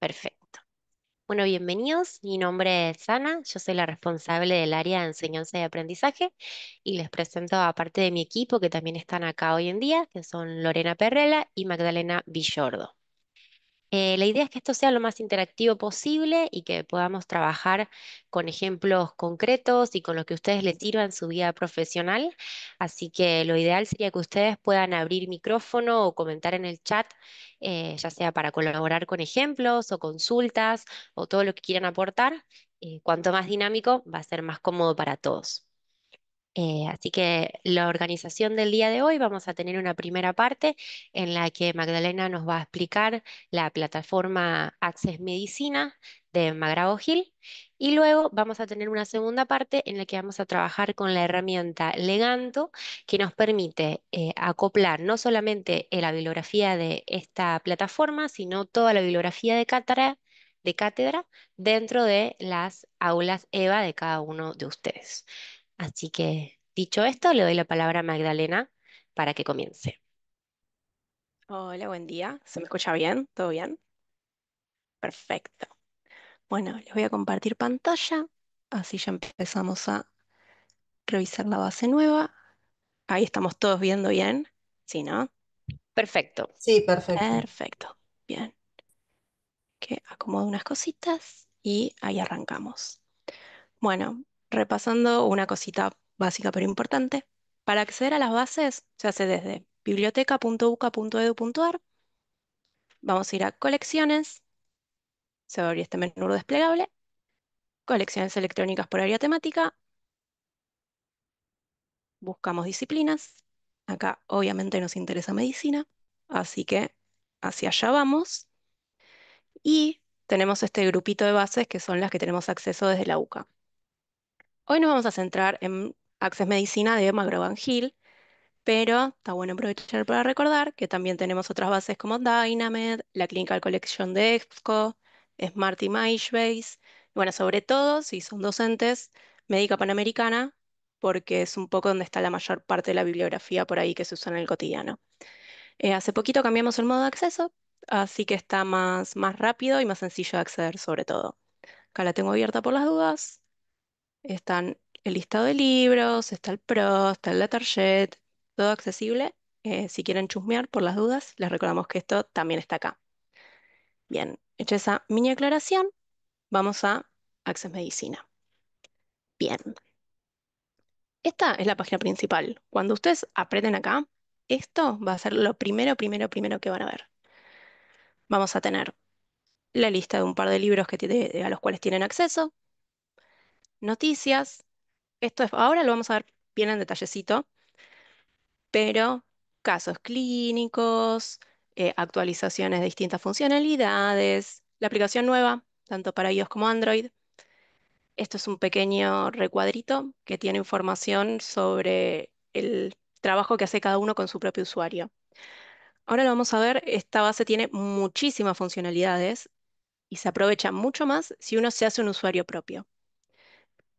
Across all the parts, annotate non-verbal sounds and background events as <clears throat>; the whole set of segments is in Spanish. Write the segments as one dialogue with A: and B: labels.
A: Perfecto. Bueno, bienvenidos. Mi nombre es Ana, yo soy la responsable del área de enseñanza y aprendizaje y les presento a parte de mi equipo que también están acá hoy en día, que son Lorena Perrela y Magdalena Villordo. Eh, la idea es que esto sea lo más interactivo posible y que podamos trabajar con ejemplos concretos y con lo que ustedes les sirva en su vida profesional. Así que lo ideal sería que ustedes puedan abrir micrófono o comentar en el chat, eh, ya sea para colaborar con ejemplos o consultas o todo lo que quieran aportar. Eh, cuanto más dinámico, va a ser más cómodo para todos. Eh, así que la organización del día de hoy vamos a tener una primera parte en la que Magdalena nos va a explicar la plataforma Access Medicina de Magravo Gil y luego vamos a tener una segunda parte en la que vamos a trabajar con la herramienta Leganto que nos permite eh, acoplar no solamente la bibliografía de esta plataforma, sino toda la bibliografía de cátedra, de cátedra dentro de las aulas EVA de cada uno de ustedes. Así que, dicho esto, le doy la palabra a Magdalena para que comience.
B: Hola, buen día. ¿Se me escucha bien? ¿Todo bien? Perfecto. Bueno, les voy a compartir pantalla, así ya empezamos a revisar la base nueva. Ahí estamos todos viendo bien. ¿Sí, no?
A: Perfecto.
C: Sí, perfecto.
B: Perfecto. Bien. Que acomodo unas cositas y ahí arrancamos. Bueno, repasando una cosita básica pero importante. Para acceder a las bases se hace desde biblioteca.uca.edu.ar. Vamos a ir a colecciones. Se va a abrir este menú desplegable. Colecciones electrónicas por área temática. Buscamos disciplinas. Acá obviamente nos interesa medicina, así que hacia allá vamos. Y tenemos este grupito de bases que son las que tenemos acceso desde la UCA. Hoy nos vamos a centrar en Access Medicina de McGraw Hill, pero está bueno aprovechar para recordar que también tenemos otras bases como Dynamed, la Clinical Collection de EXCO, Smart ImageBase, y bueno, sobre todo si son docentes, Médica Panamericana, porque es un poco donde está la mayor parte de la bibliografía por ahí que se usa en el cotidiano. Eh, hace poquito cambiamos el modo de acceso, así que está más, más rápido y más sencillo de acceder sobre todo. Acá la tengo abierta por las dudas. Están el listado de libros, está el PRO, está el Letterjet, todo accesible. Eh, si quieren chusmear por las dudas, les recordamos que esto también está acá. Bien, hecha esa mini aclaración, vamos a Access Medicina. Bien. Esta es la página principal. Cuando ustedes aprenden acá, esto va a ser lo primero, primero, primero que van a ver. Vamos a tener la lista de un par de libros que a los cuales tienen acceso, noticias. Esto es, ahora lo vamos a ver bien en detallecito, pero casos clínicos, eh, actualizaciones de distintas funcionalidades, la aplicación nueva, tanto para iOS como Android. Esto es un pequeño recuadrito que tiene información sobre el trabajo que hace cada uno con su propio usuario. Ahora lo vamos a ver, esta base tiene muchísimas funcionalidades y se aprovecha mucho más si uno se hace un usuario propio.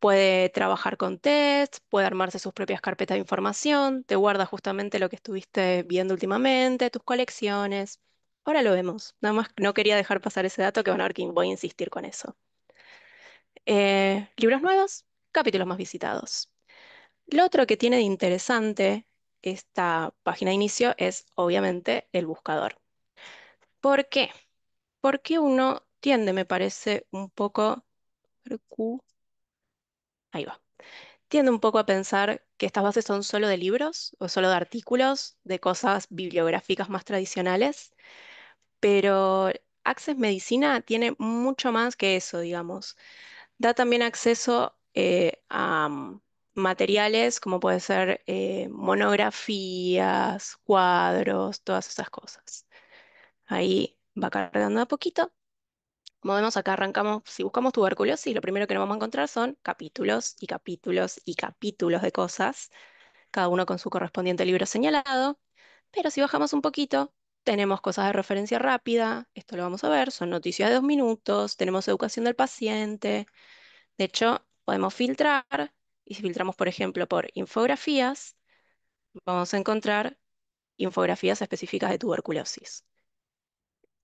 B: Puede trabajar con tests, puede armarse sus propias carpetas de información, te guarda justamente lo que estuviste viendo últimamente, tus colecciones. Ahora lo vemos. Nada más no quería dejar pasar ese dato que van a ver que voy a insistir con eso. Eh, libros nuevos, capítulos más visitados. Lo otro que tiene de interesante esta página de inicio es obviamente el buscador. ¿Por qué? Porque uno tiende, me parece, un poco... Ahí va. Tiende un poco a pensar que estas bases son solo de libros o solo de artículos, de cosas bibliográficas más tradicionales, pero Access Medicina tiene mucho más que eso, digamos. Da también acceso eh, a mm, materiales como puede ser eh, monografías, cuadros, todas esas cosas. Ahí va cargando a poquito. Como vemos acá arrancamos, si buscamos tuberculosis, lo primero que nos vamos a encontrar son capítulos y capítulos y capítulos de cosas, cada uno con su correspondiente libro señalado. Pero si bajamos un poquito, tenemos cosas de referencia rápida, esto lo vamos a ver, son noticias de dos minutos, tenemos educación del paciente. De hecho, podemos filtrar, y si filtramos, por ejemplo, por infografías, vamos a encontrar infografías específicas de tuberculosis.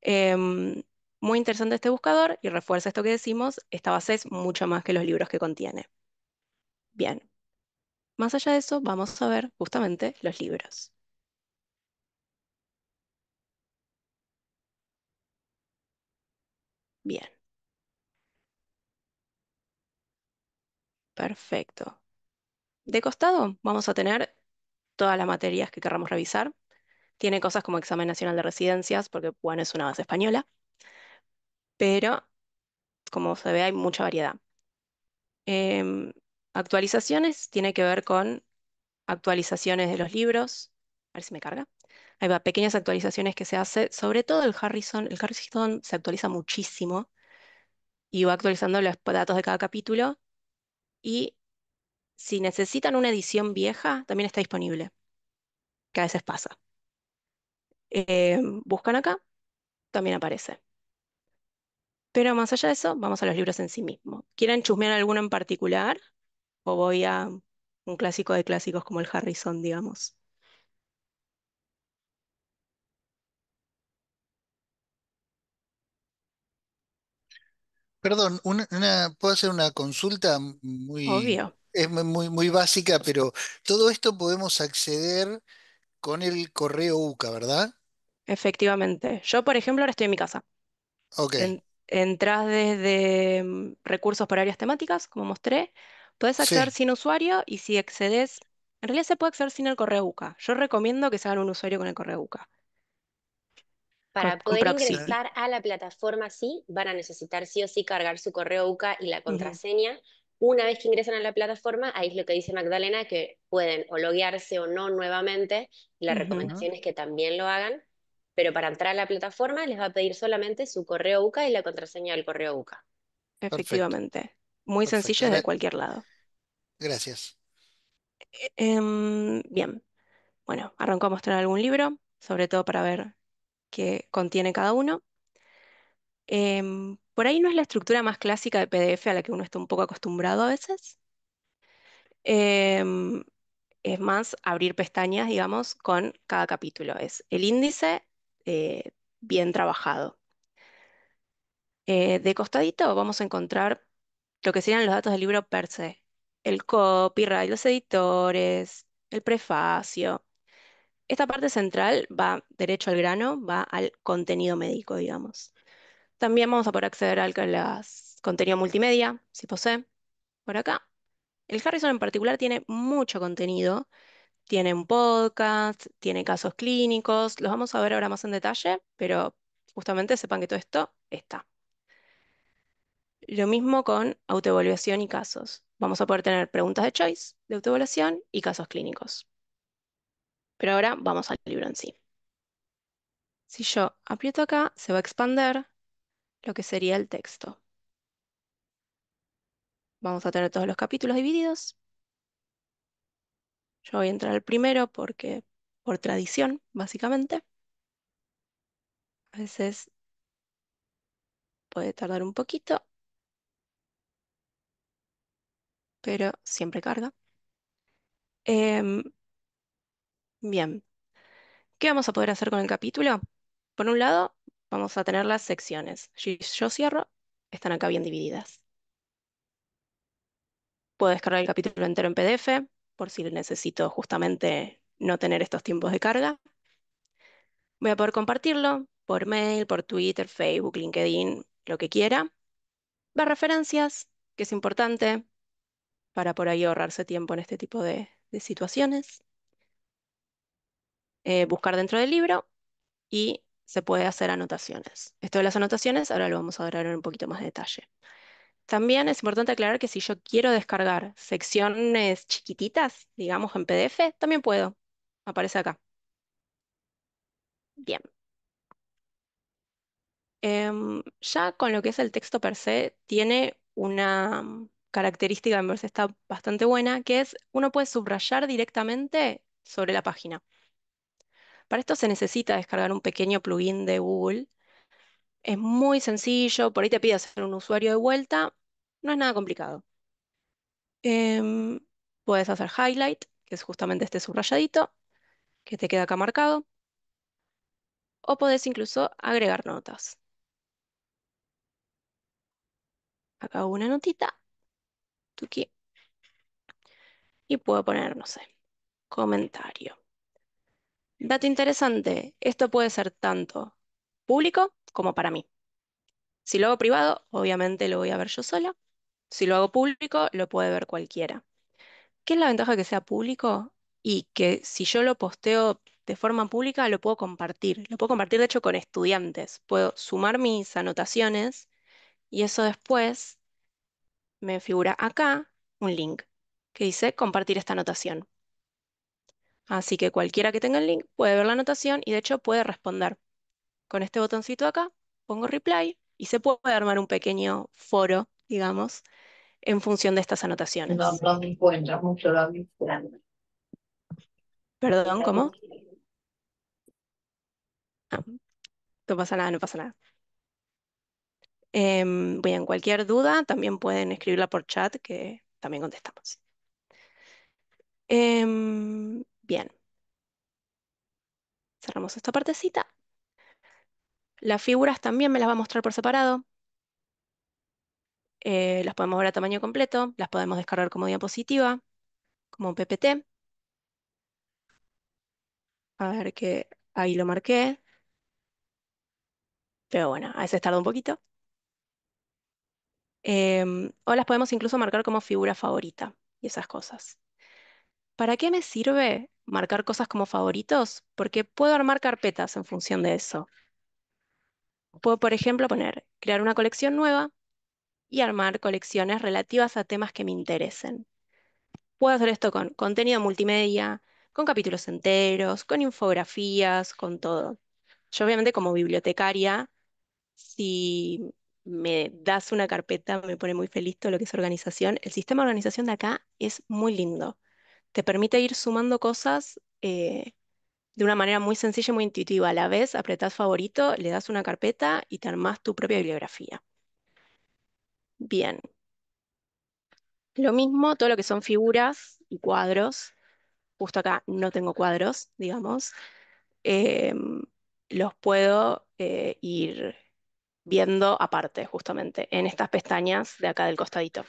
B: Em, Muy interesante este buscador y refuerza esto que decimos, esta base es mucho más que los libros que contiene. Bien, más allá de eso, vamos a ver justamente los libros. Bien, perfecto. De costado vamos a tener todas las materias que querramos revisar. Tiene cosas como examen nacional de residencias, porque bueno, es una base española, pero como se ve hay mucha variedad. Em, actualizaciones tiene que ver con actualizaciones de los libros. A ver si me carga. Va, pequeñas actualizaciones que se hace, sobre todo el Harrison. El Harrison se actualiza muchísimo y va actualizando los datos de cada capítulo. Y si necesitan una edición vieja, también está disponible, que a veces pasa. Em, buscan acá, también aparece. Pero más allá de eso, vamos a los libros en sí mismos. ¿Quieren chusmear alguno en particular? ¿O voy a un clásico de clásicos como el Harrison, digamos?
C: Perdón, una, una- ¿puedo hacer una consulta muy,
B: Obvio,
C: es mu- muy, muy básica, pero todo esto podemos acceder con el correo UCA, ¿verdad?
B: efectivamente. Yo, por ejemplo, ahora estoy en mi casa.
C: Ok,
B: entras desde mm, recursos por áreas temáticas, como mostré. Puedes acceder
C: sí.
B: sin usuario y si accedes, en realidad se puede acceder sin el correo UCA. Yo recomiendo que se hagan un usuario con el correo UCA, con,
A: Para poder
B: proxy.
A: Ingresar a la plataforma, sí, van a necesitar sí o sí cargar su correo UCA y la
B: Ujú,
A: contraseña. Una vez que ingresan a la plataforma, ahí es lo que dice Magdalena, que pueden o loguearse o no nuevamente. La
B: ujú,
A: recomendación es que también lo hagan, pero para entrar a la plataforma les va a pedir solamente su correo UCA y la contraseña del correo UCA.
C: perfecto,
B: efectivamente. Muy
C: perfecto.
B: sencillo desde cualquier lado.
C: gracias.
B: E- em, bien, bueno, arranco a mostrar algún libro, sobre todo para ver qué contiene cada uno. Em, por ahí no es la estructura más clásica de PDF a la que uno está un poco acostumbrado a veces. Em, es más abrir pestañas, digamos, con cada capítulo. Es el índice eh, bien trabajado. Eh, de costadito vamos a encontrar lo que serían los datos del libro per se. El copyright, los editores, el prefacio. Esta parte central va derecho al grano, va al contenido médico, digamos. También vamos a poder acceder al las- contenido multimedia, si posee, por acá. El Harrison en particular tiene mucho contenido. Tiene un podcast, tiene casos clínicos, los vamos a ver ahora más en detalle, pero justamente sepan que todo esto está. Lo mismo con autoevaluación y casos. Vamos a poder tener preguntas de choice, de autoevaluación y casos clínicos. Pero ahora vamos al libro en sí. Si yo aprieto acá, se va a expander lo que sería el texto. Vamos a tener todos los capítulos divididos. Yo voy a entrar al primero porque, por tradición, básicamente. A veces puede tardar un poquito, pero siempre carga. Em, bien, ¿qué vamos a poder hacer con el capítulo? Por un lado, vamos a tener las secciones. Si yo cierro, están acá bien divididas. Puedo descargar el capítulo entero en PDF, por si necesito justamente no tener estos tiempos de carga. Voy a poder compartirlo por mail, por Twitter, Facebook, LinkedIn, lo que quiera. Ver referencias, que es importante para por ahí ahorrarse tiempo en este tipo de, de situaciones. Eh, buscar dentro del libro y se puede hacer anotaciones. Esto de las anotaciones, ahora lo vamos a ver en un poquito más de detalle. También es importante aclarar que si yo quiero descargar secciones chiquititas, digamos en PDF, también puedo. Aparece acá. Bien. Em, ya con lo que es el texto per se, tiene una mm, característica, me parece está bastante buena, que es uno puede subrayar directamente sobre la página. Para esto se necesita descargar un pequeño plugin de Google. Es muy sencillo, por ahí te pide hacer un usuario de vuelta, no es nada complicado. Em, puedes hacer highlight, que es justamente este subrayadito, que te queda acá marcado, o podés incluso agregar notas. Acá hago una notita, tuqui, y puedo poner, no sé, comentario. Dato interesante, esto puede ser tanto público como para mí. Si lo hago privado, obviamente lo voy a ver yo sola. Si lo hago público, lo puede ver cualquiera. ¿Qué es la ventaja de que sea público? Y que si yo lo posteo de forma pública, lo puedo compartir. Lo puedo compartir, de hecho, con estudiantes. Puedo sumar mis anotaciones y eso después me figura acá un link que dice compartir esta anotación. Así que cualquiera que tenga el link puede ver la anotación y de hecho puede responder. Con este botoncito acá, pongo reply y se puede armar un pequeño foro, digamos, en función de estas anotaciones.
D: No, no me encuentra mucho lo administrando.
B: Perdón, ¿cómo? Ah, no pasa nada, no pasa nada. Em, bien, cualquier duda también pueden escribirla por chat que también contestamos. Em, bien. Cerramos esta partecita. Las figuras también me las va a mostrar por separado. Eh, las podemos ver a tamaño completo, las podemos descargar como diapositiva, como PPT. A ver que ahí lo marqué. Pero bueno, a veces tarda un poquito. Em, o las podemos incluso marcar como figura favorita y esas cosas. ¿Para qué me sirve marcar cosas como favoritos? Porque puedo armar carpetas en función de eso. Puedo, por ejemplo, poner, crear una colección nueva y armar colecciones relativas a temas que me interesen. Puedo hacer esto con contenido multimedia, con capítulos enteros, con infografías, con todo. Yo obviamente como bibliotecaria, si me das una carpeta, me pone muy feliz todo lo que es organización. El sistema de organización de acá es muy lindo. Te permite ir sumando cosas eh, de una manera muy sencilla y muy intuitiva. A la vez, apretás favorito, le das una carpeta y te armás tu propia bibliografía. Bien. Lo mismo, todo lo que son figuras y cuadros. Justo acá no tengo cuadros, digamos. em, los puedo eh, ir viendo aparte, justamente, en estas pestañas de acá del costadito.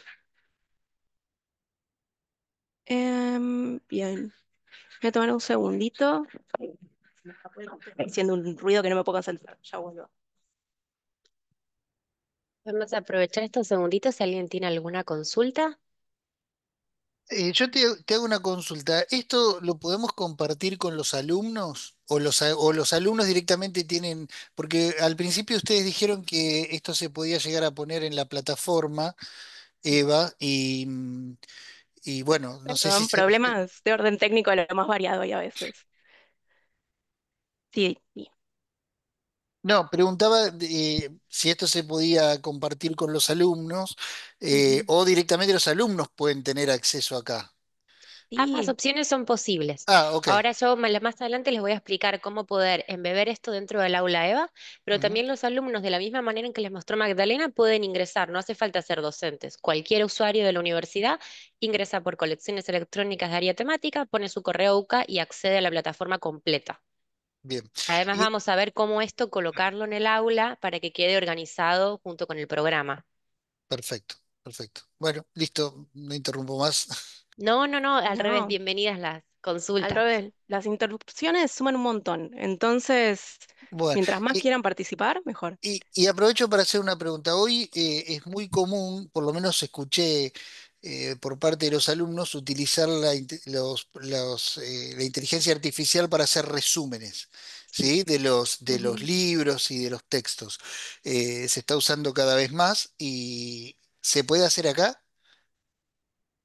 B: Em, bien. Voy a tomar un segundito. Haciendo un ruido que no me puedo concentrar. Ya vuelvo.
A: Vamos a aprovechar estos segunditos si alguien tiene alguna consulta.
C: Eh, yo te, te hago una consulta. ¿Esto lo podemos compartir con los alumnos? ¿O los, a- o los alumnos directamente tienen, porque al principio ustedes dijeron que esto se podía llegar a poner en la plataforma, Eva, y, mm, y bueno, no sé si
B: Son
C: se...
B: problemas de orden técnico lo más variado y a veces. Sí, sí.
C: No, preguntaba eh, si esto se podía compartir con los alumnos eh, o directamente los alumnos pueden tener acceso acá.
A: Ambas
B: Sí.
A: opciones son posibles.
C: Ah, ok.
A: Ahora yo más adelante les voy a explicar cómo poder embeber esto dentro del aula EVA, pero también los alumnos, de la misma manera en que les mostró Magdalena, pueden ingresar, no hace falta ser docentes. Cualquier usuario de la universidad ingresa por colecciones electrónicas de área temática, pone su correo UCA y accede a la plataforma completa.
C: Bien.
A: Además
C: Y-
A: vamos a ver cómo esto colocarlo en el aula para que quede organizado junto con el programa.
C: perfecto, perfecto. Bueno, listo, no interrumpo más. <laughs>
A: No, no, no, al revés,
B: No,
A: bienvenidas las
B: al
A: consultas.
B: revés. Las interrupciones suman un montón. Entonces,
C: Bueno,
B: mientras más
C: y,
B: quieran participar, mejor.
C: y- y aprovecho para hacer una pregunta. Hoy eh, es muy común, por lo menos escuché eh, por parte de los alumnos, utilizar la, los- los, eh, la inteligencia artificial para hacer resúmenes, ¿sí? De los, de los libros y de los textos. Eh, se está usando cada vez más y ¿se puede hacer acá?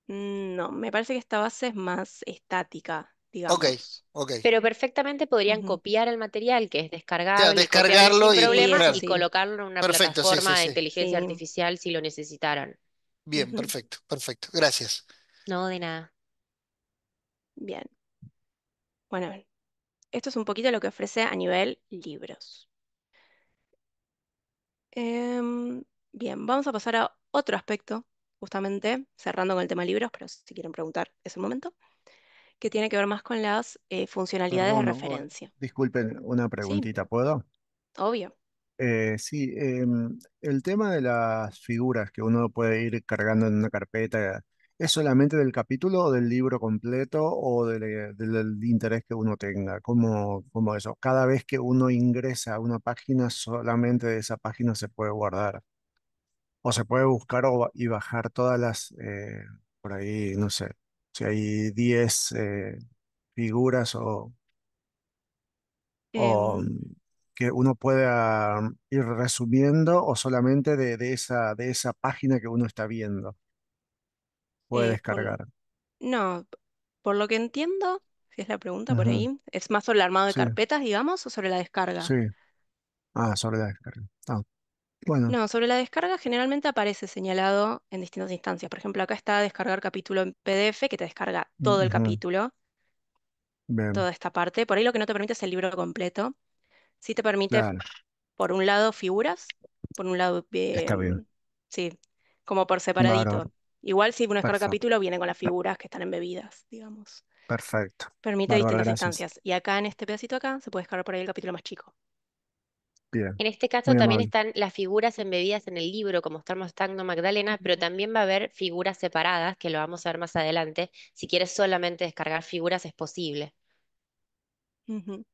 B: No, me parece que esta base es más estática,
C: Ok,
B: digamos.
C: ok.
A: Pero perfectamente podrían
B: Ujú.
A: copiar el material que es
C: Claro,
A: y copiarlo sin
C: descargarlo y claro.
A: y
B: sí.
A: colocarlo en una
C: Perfecto, sí, sí,
A: plataforma de
C: sí.
A: inteligencia
B: Sí.
A: artificial si lo necesitaran.
C: Bien,
B: Ujú.
C: perfecto, perfecto. Gracias.
A: No, de nada.
B: Bien. Bueno, esto es un poquito lo que ofrece a nivel libros. Em, bien, vamos a pasar a otro aspecto, justamente cerrando con el tema libros, pero si quieren preguntar es el momento, que tiene que ver más con las eh, funcionalidades de
E: Perdón, o-
B: referencia.
E: disculpen, una
B: Sí,
E: preguntita, ¿puedo?
B: obvio.
E: Eh, sí, em, el tema de las figuras que uno puede ir cargando en una carpeta, ¿es solamente del capítulo o del libro completo o del, interés que uno tenga? ¿Cómo, cómo eso? Cada vez que uno ingresa a una página, solamente de esa página se puede guardar. O se puede buscar o- y bajar todas las, eh, por ahí, no sé, si hay 10 eh, figuras o o
B: Em,
E: que uno pueda mm, ir resumiendo o solamente de, de esa, de esa página que uno está viendo, puede
B: eh, por,
E: descargar.
B: no, por lo que entiendo, si es la pregunta por
E: Ujú,
B: ahí, ¿es más sobre el armado de
E: Sí,
B: carpetas, digamos, o sobre la
E: sí.
B: descarga?
E: Ah, sobre la descarga. Ah, bueno.
B: No, sobre la descarga generalmente aparece señalado en distintas instancias. Por ejemplo, acá está descargar capítulo en PDF, que te descarga todo el
E: ujú,
B: capítulo,
E: Bien,
B: toda esta parte. Por ahí lo que no te permite es el libro completo. Sí te permite,
E: claro,
B: por un lado, figuras, por un lado,
E: está bien.
B: em, sí, como por
E: Bárbaro,
B: separadito. Igual si uno descarga
E: perfecto,
B: capítulo, viene con las figuras que están embebidas, digamos.
E: perfecto.
B: Permite
E: Bárbaro,
B: distintas
E: gracias.
B: instancias. Y acá en este pedacito acá se puede descargar por ahí el capítulo más chico.
E: Bien,
A: En este caso
E: muy
A: también
E: amable.
A: están las figuras embebidas en el libro, como está mostrando Magdalena, pero también va a haber figuras separadas, que lo vamos a ver más adelante. Si quieres solamente descargar figuras, es posible.
B: Ujú,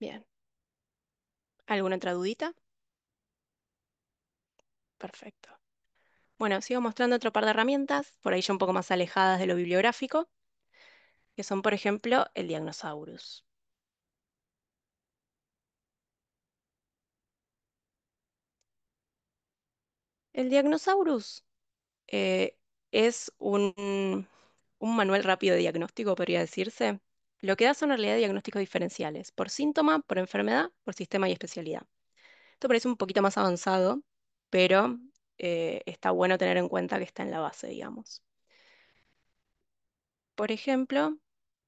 B: Bien. ¿Alguna otra dudita? Perfecto. Bueno, sigo mostrando otro par de herramientas, por ahí ya un poco más alejadas de lo bibliográfico, que son, por ejemplo, el Diagnosaurus. El Diagnosaurus eh, es un, un manual rápido de diagnóstico, podría decirse. Lo que da son en realidad diagnósticos diferenciales, por síntoma, por enfermedad, por sistema y especialidad. Esto parece un poquito más avanzado, pero eh, está bueno tener en cuenta que está en la base, digamos. Por ejemplo,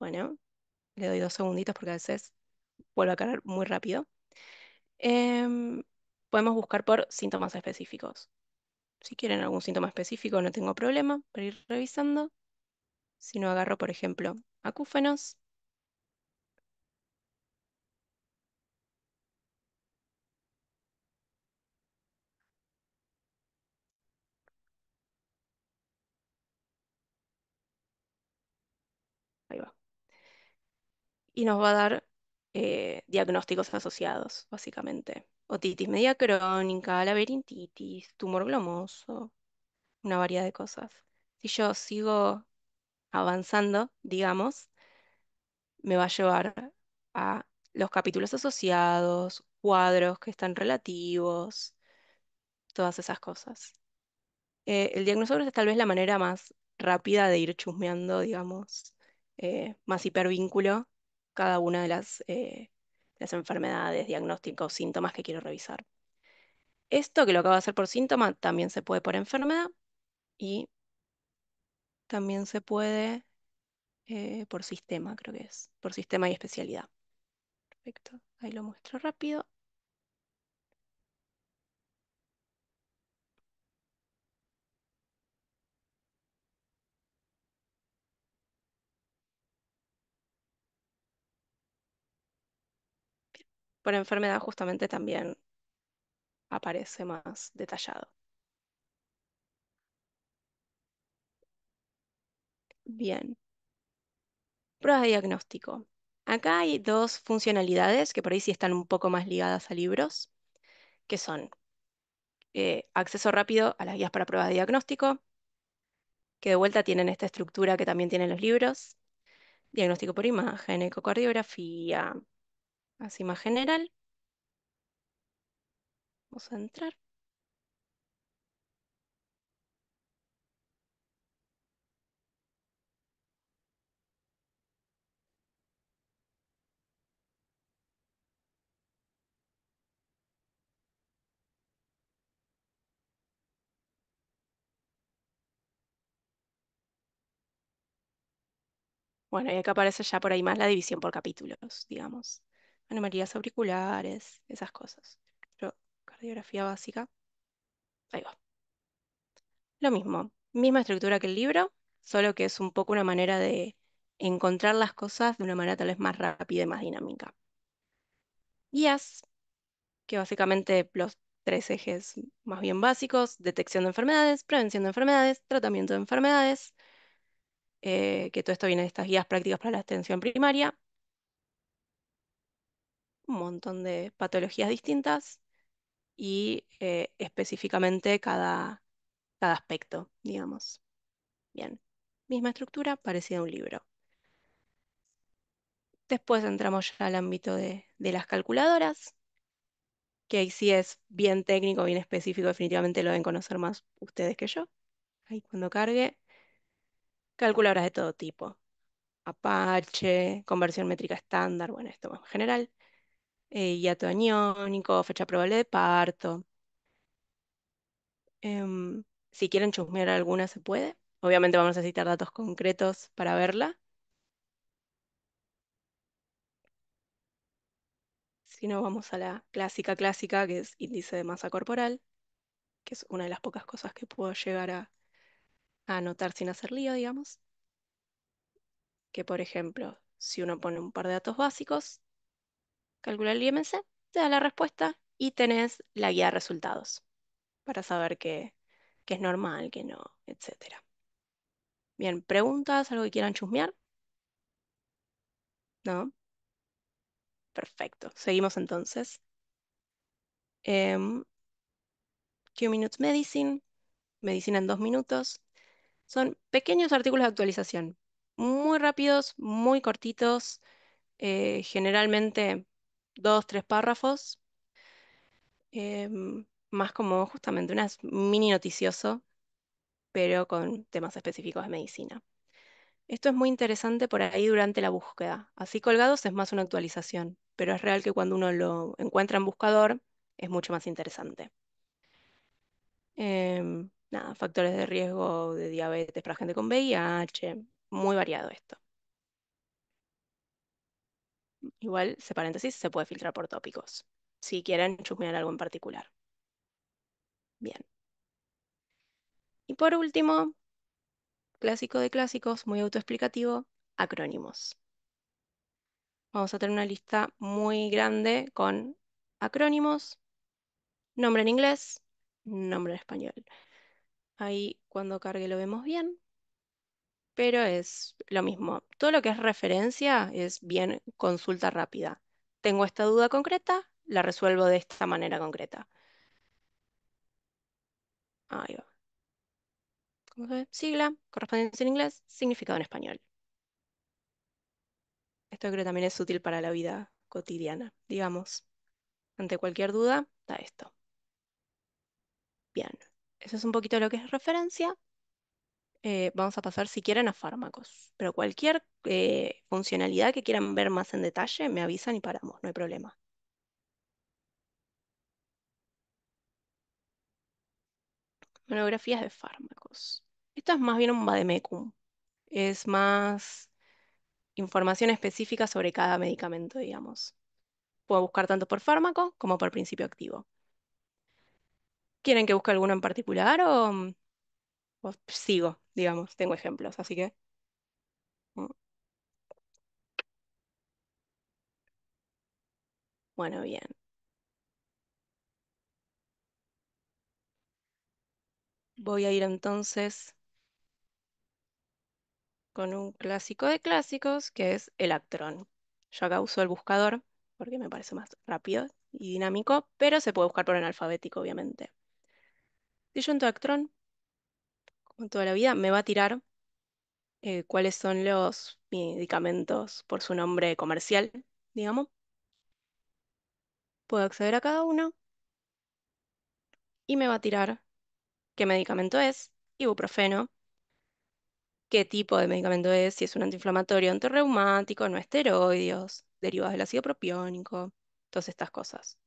B: bueno, le doy dos segunditos porque a veces vuelve a cargar muy rápido. Em, podemos buscar por síntomas específicos. Si quieren algún síntoma específico, no tengo problema para ir revisando. Si no agarro, por ejemplo, acúfenos, ahí va. Y nos va a dar eh, diagnósticos asociados, básicamente. Otitis media crónica, laberintitis, tumor glomoso, una variedad de cosas. Si yo sigo avanzando, digamos, me va a llevar a los capítulos asociados, cuadros que están relativos, todas esas cosas. Eh, el diagnóstico es tal vez la manera más rápida de ir chusmeando, digamos, eh, más hipervínculo cada una de las, eh, las enfermedades, diagnósticos, síntomas que quiero revisar. Esto que lo acabo de hacer por síntoma también se puede por enfermedad y también se puede eh, por sistema, creo que es, por sistema y especialidad. Perfecto, ahí lo muestro rápido. Por enfermedad justamente también aparece más detallado. Bien, pruebas de diagnóstico. Acá hay dos funcionalidades que por ahí sí están un poco más ligadas a libros, que son eh, acceso rápido a las guías para pruebas de diagnóstico, que de vuelta tienen esta estructura que también tienen los libros, diagnóstico por imagen, ecocardiografía, así más general. Vamos a entrar. Bueno, y acá aparece ya por ahí más la división por capítulos, digamos. Anomalías auriculares, esas cosas. Pero cardiografía básica, ahí va. Lo mismo, misma estructura que el libro, solo que es un poco una manera de encontrar las cosas de una manera tal vez más rápida y más dinámica. guías, que básicamente los tres ejes más bien básicos, detección de enfermedades, prevención de enfermedades, tratamiento de enfermedades, eh, que todo esto viene de estas guías prácticas para la atención primaria, un montón de patologías distintas y eh, específicamente cada, cada aspecto, digamos. Bien, misma estructura, parecida a un libro. Después entramos ya al ámbito de, de las calculadoras, que ahí sí es bien técnico, bien específico, definitivamente lo deben conocer más ustedes que yo. Ahí cuando cargue, calculadoras de todo tipo. Apache, conversión métrica estándar, bueno, esto en general. Eh, hiato aniónico, fecha probable de parto. Em, si quieren chusmear alguna, se puede. Obviamente vamos a necesitar datos concretos para verla. Si no, vamos a la clásica clásica, que es índice de masa corporal, que es una de las pocas cosas que puedo llegar a, a anotar sin hacer lío, digamos. Que, por ejemplo, si uno pone un par de datos básicos, calcula el IMC, te da la respuesta y tenés la guía de resultados para saber qué, qué es normal, qué no, etc. Bien, ¿preguntas? ¿Algo que quieran chusmear? ¿No? Perfecto. Seguimos entonces. Em, Two Minutes Medicine, medicina en dos minutos. Son pequeños artículos de actualización, muy rápidos, muy cortitos, eh, generalmente dos, tres párrafos, em, más como justamente un mini noticioso, pero con temas específicos de medicina. Esto es muy interesante por ahí durante la búsqueda. Así colgados es más una actualización, pero es real que cuando uno lo encuentra en buscador es mucho más interesante. Em, nada, factores de riesgo de diabetes para gente con VIH, muy variado esto. Igual, se paréntesis, se puede filtrar por tópicos, si quieren chusmear algo en particular. Bien. Y por último, clásico de clásicos, muy autoexplicativo, acrónimos. Vamos a tener una lista muy grande con acrónimos, nombre en inglés, nombre en español. Ahí cuando cargue lo vemos bien, pero es lo mismo. Todo lo que es referencia es bien consulta rápida. Tengo esta duda concreta, la resuelvo de esta manera concreta. Ahí va. ¿Cómo se ve? Sigla, correspondencia en inglés, significado en español. Esto creo que también es útil para la vida cotidiana, digamos. Ante cualquier duda, da esto. Bien, eso es un poquito lo que es referencia. Eh, vamos a pasar, si quieren, a fármacos. Pero cualquier eh, funcionalidad que quieran ver más en detalle, me avisan y paramos, no hay problema. Monografías de fármacos. Esto es más bien un vademecum. Es más información específica sobre cada medicamento, digamos. Puedo buscar tanto por fármaco como por principio activo. ¿Quieren que busque alguno en particular o, mm, o sigo, digamos? Tengo ejemplos, así que... mm. Bueno, bien. Voy a ir entonces con un clásico de clásicos, que es el Actron. Yo acá uso el buscador porque me parece más rápido y dinámico, pero se puede buscar por en alfabético, obviamente. Si yo Actron, como toda la vida, me va a tirar eh, cuáles son los medicamentos por su nombre comercial, digamos. Puedo acceder a cada uno y me va a tirar qué medicamento es, ibuprofeno, qué tipo de medicamento es, si es un antiinflamatorio, antirreumático, no esteroides, derivados del ácido propiónico, todas estas cosas.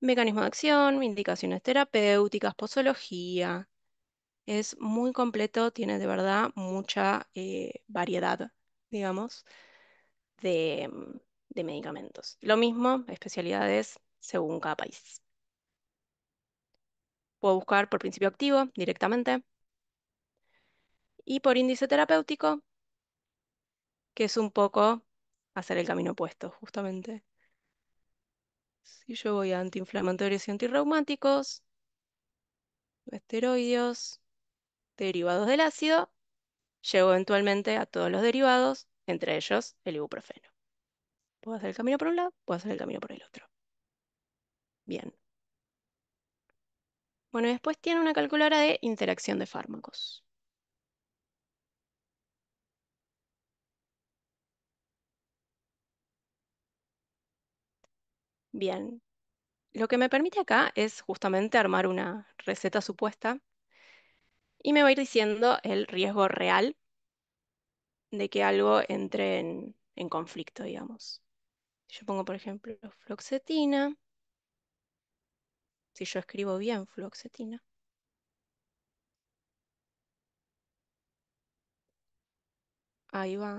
B: Mecanismo de acción, indicaciones terapéuticas, posología. Es muy completo, tiene de verdad mucha eh, variedad, digamos, de, mm, de medicamentos. Lo mismo, especialidades según cada país. Puedo buscar por principio activo directamente y por índice terapéutico, que es un poco hacer el camino opuesto, justamente. Si yo voy a antiinflamatorios y antirreumáticos, esteroides, derivados del ácido, llego eventualmente a todos los derivados, entre ellos el ibuprofeno. Puedo hacer el camino por un lado, puedo hacer el camino por el otro. Bien. Bueno, y después tiene una calculadora de interacción de fármacos. Bien. Lo que me permite acá es justamente armar una receta supuesta y me va a ir diciendo el riesgo real de que algo entre en, en conflicto, digamos. Yo pongo, por ejemplo, fluoxetina, si yo escribo bien fluoxetina, ahí va.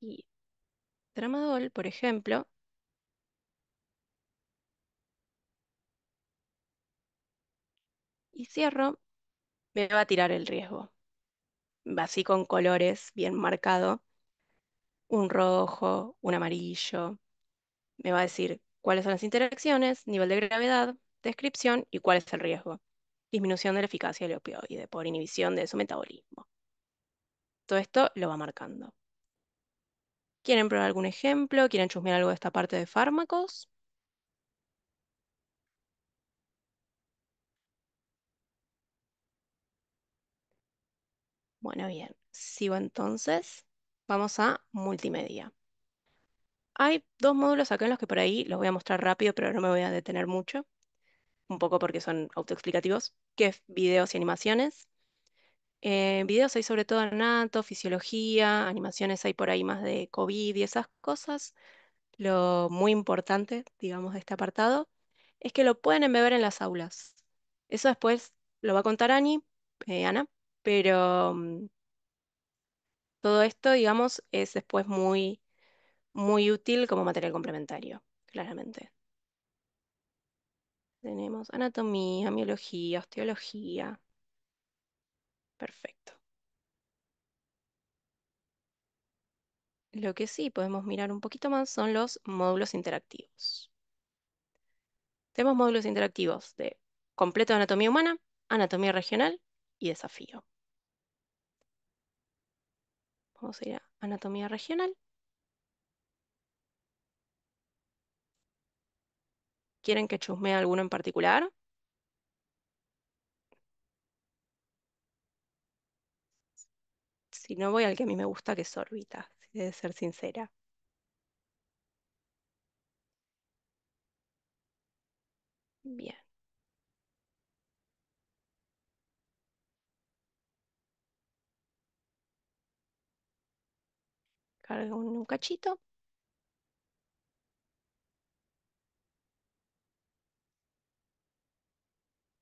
B: Y tramadol, por ejemplo, y cierro, me va a tirar el riesgo. Así con colores bien marcado, un rojo, un amarillo. Me va a decir cuáles son las interacciones, nivel de gravedad, descripción y cuál es el riesgo. Disminución de la eficacia del opioide por inhibición de su metabolismo. Todo esto lo va marcando. ¿Quieren probar algún ejemplo? ¿Quieren chusmear algo de esta parte de fármacos? Bueno, bien. Sigo entonces. Vamos a multimedia. Hay dos módulos acá en los que por ahí los voy a mostrar rápido, pero no me voy a detener mucho. Un poco porque son autoexplicativos, que es videos y animaciones. Eh, videos hay sobre todo anato, fisiología, animaciones hay por ahí más de COVID y esas cosas. Lo muy importante, digamos, de este apartado es que lo pueden embeber en las aulas. Eso después lo va a contar Ani, eh, Ana, pero mm, todo esto, digamos, es después muy, muy útil como material complementario, claramente. Tenemos anatomía, biología, osteología. Perfecto. Lo que sí podemos mirar un poquito más son los módulos interactivos. Tenemos módulos interactivos de completo de anatomía humana, anatomía regional y desafío. Vamos a ir a anatomía regional. ¿Quieren que chusmee alguno en particular? Si no, voy al que a mí me gusta, que es órbita, si de ser sincera. Bien. Un, un cachito.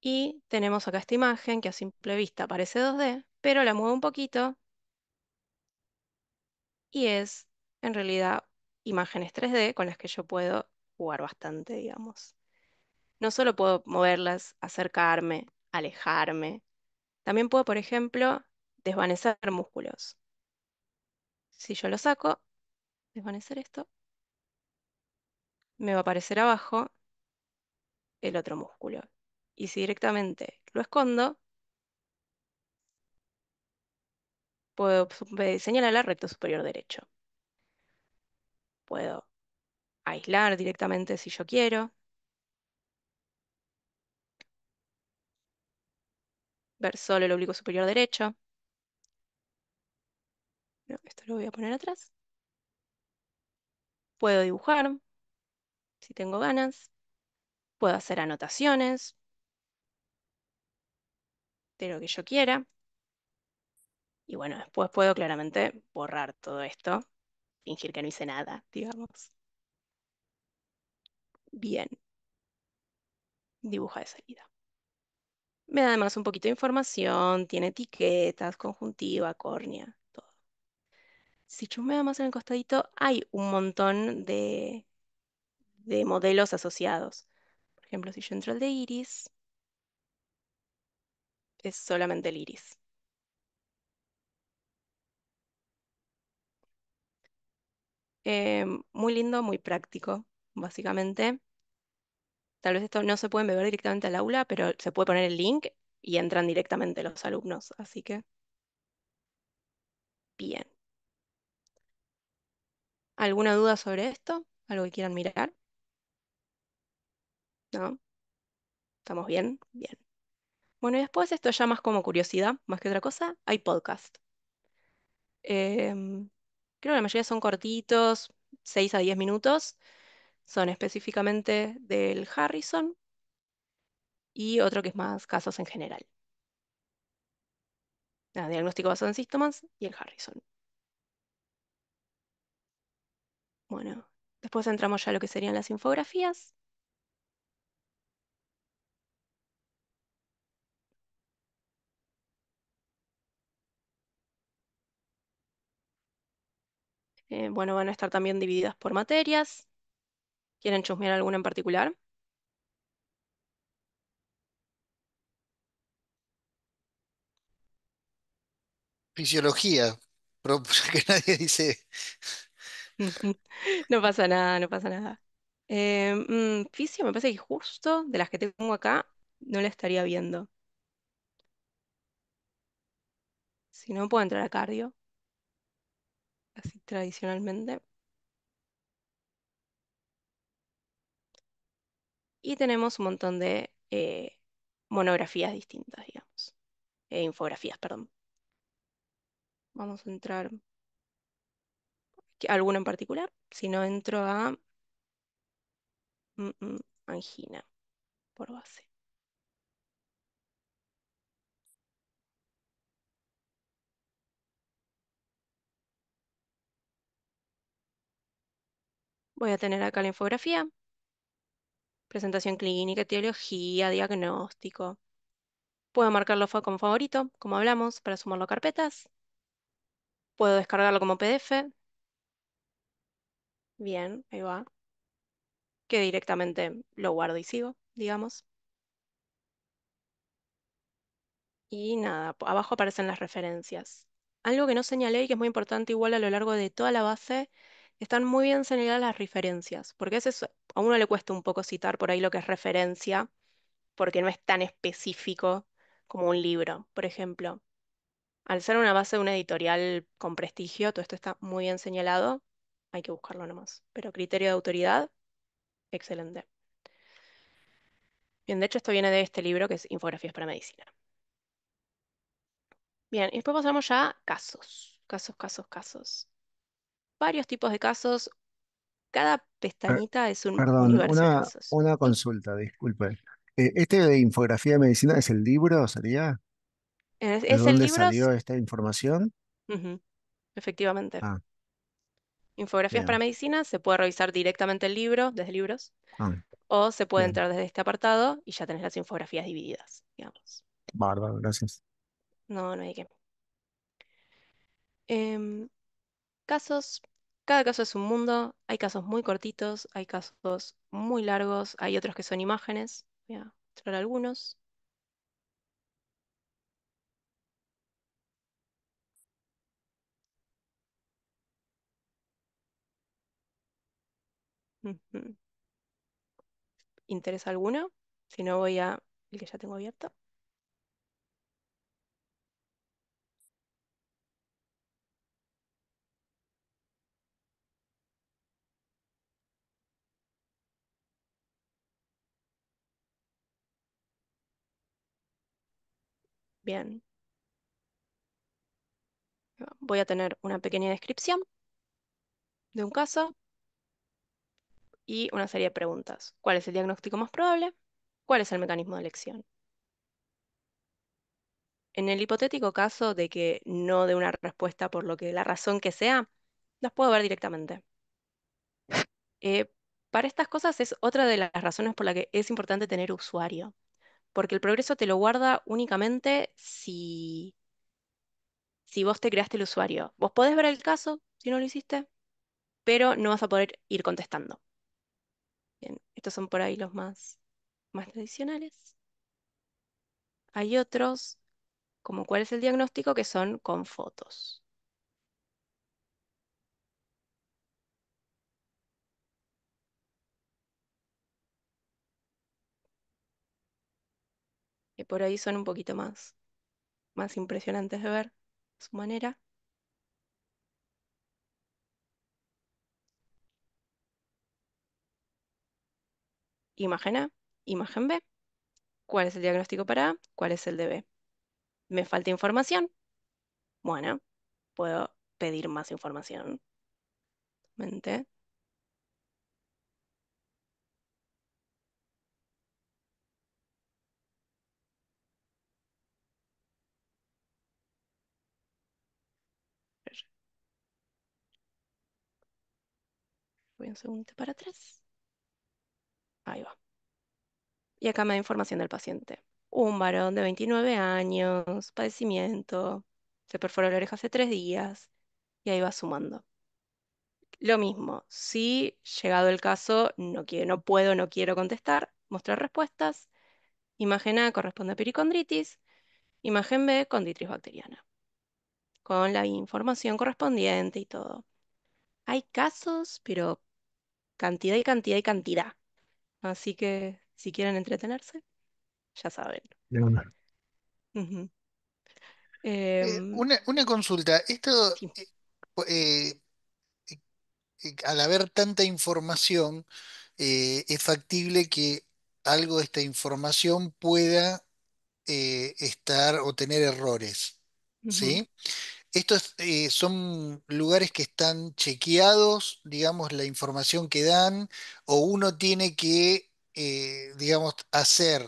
B: Y tenemos acá esta imagen que a simple vista parece 2D, pero la muevo un poquito y es en realidad imágenes 3D con las que yo puedo jugar bastante, digamos. No solo puedo moverlas, acercarme, alejarme, también puedo, por ejemplo, desvanecer músculos. Si yo lo saco, desvanecer esto, me va a aparecer abajo el otro músculo. Y si directamente lo escondo, puedo señalar el recto superior derecho. Puedo aislar directamente si yo quiero. Ver solo el oblicuo superior derecho. Esto lo voy a poner atrás. Puedo dibujar, si tengo ganas. Puedo hacer anotaciones de lo que yo quiera. Y bueno, después puedo claramente borrar todo esto, fingir que no hice nada, digamos. Bien. Dibuja de salida. Me da además un poquito de información, tiene etiquetas, conjuntiva, córnea. Si chumea más en el costadito, hay un montón de, de modelos asociados. Por ejemplo, si yo entro al de iris, es solamente el iris. Eh, muy lindo, muy práctico, básicamente. Tal vez esto no se puede beber directamente al aula, pero se puede poner el link y entran directamente los alumnos. Así que, bien. ¿Alguna duda sobre esto? ¿Algo que quieran mirar? ¿No? ¿Estamos bien? Bien. Bueno, y después esto ya más como curiosidad, más que otra cosa, hay podcast. Em, creo que la mayoría son cortitos, 6 a 10 minutos. Son específicamente del Harrison y otro que es más casos en general. Nada, diagnóstico basado en síntomas y el Harrison. Bueno, después entramos ya a lo que serían las infografías. Eh, bueno, van a estar también divididas por materias. ¿Quieren chusmear alguna en particular?
C: Fisiología, <laughs> que nadie dice. <laughs>
B: No pasa nada, no pasa nada. Eh, mm, fisio me parece que justo de las que tengo acá no la estaría viendo. Si no, puedo entrar a cardio, así tradicionalmente. Y tenemos un montón de eh, monografías distintas, digamos. Eh, infografías, perdón. Vamos a entrar. ¿Qué- ¿Alguna en particular? Si no, entro a mm, mm, angina por base. Voy a tener acá la infografía. Presentación clínica, etiología, diagnóstico. Puedo marcarlo como favorito, como hablamos, para sumarlo a carpetas. Puedo descargarlo como PDF. Bien, ahí va. Que directamente lo guardo y sigo, digamos. Y nada, abajo aparecen las referencias. Algo que no señalé y que es muy importante igual a lo largo de toda la base, están muy bien señaladas las referencias, porque a veces a uno le cuesta un poco citar por ahí lo que es referencia, porque no es tan específico como un libro, por ejemplo. Al ser una base de una editorial con prestigio, todo esto está muy bien señalado, hay que buscarlo nomás. Pero criterio de autoridad, excelente. Bien, de hecho esto viene de este libro que es Infografías para Medicina. Bien, y después pasamos ya a casos, casos, casos, casos. Varios tipos de casos. Cada pestañita es un
E: perdón,
B: universo de
E: una,
B: casos.
E: una consulta, disculpe. Eh, ¿este de infografía de medicina es el libro, sería?
B: Es,
E: ¿De
B: es el
E: dónde
B: libro,
E: salió esta información?
B: Ujú, efectivamente.
E: Ah,
B: Infografías para medicina, se puede revisar directamente el libro, desde libros,
E: Ah,
B: o se puede
E: bien.
B: entrar desde este apartado y ya tenés las infografías divididas, digamos.
E: Bárbaro, gracias.
B: No, no hay que. Em, casos, cada caso es un mundo, hay casos muy cortitos, hay casos muy largos, hay otros que son imágenes. Voy a mostrar algunos. ¿Interesa alguno? Si no, voy a el que ya tengo abierto. Bien, voy a tener una pequeña descripción de un caso y una serie de preguntas. ¿Cuál es el diagnóstico más probable? ¿Cuál es el mecanismo de elección? En el hipotético caso de que no dé una respuesta por lo que la razón que sea, las puedo ver directamente. Eh, para estas cosas es otra de las razones por la que es importante tener usuario, porque el progreso te lo guarda únicamente si, si vos te creaste el usuario. Vos podés ver el caso si no lo hiciste, pero no vas a poder ir contestando estos son por ahí los más, más tradicionales. Hay otros, como cuál es el diagnóstico, que son con fotos. Que por ahí son un poquito más, más impresionantes de ver a su manera. Imagen A, imagen B. ¿Cuál es el diagnóstico para A? ¿Cuál es el de B? ¿Me falta información? Bueno, puedo pedir más información. Mente. Voy un segundo para atrás. Ahí va. Y acá me da información del paciente. Un varón de 29 años, padecimiento, se perforó la oreja hace tres días y ahí va sumando. Lo mismo, si llegado el caso no quiero, no puedo, no quiero contestar, mostrar respuestas. Imagen A corresponde a pericondritis, imagen B condritis bacteriana, con la información correspondiente y todo. Hay casos, pero cantidad y cantidad y cantidad. Así que si quieren entretenerse, ya saben.
E: De una.
B: Ujú.
C: Eh,
B: Em,
C: una, una consulta, esto,
B: sí.
C: eh, eh, eh, al haber tanta información, eh, es factible que algo de esta información pueda eh, estar o tener errores,
B: Ujú.
C: ¿sí? Estos eh, son lugares que están chequeados, digamos, la información que dan, o uno tiene que, eh, digamos, hacer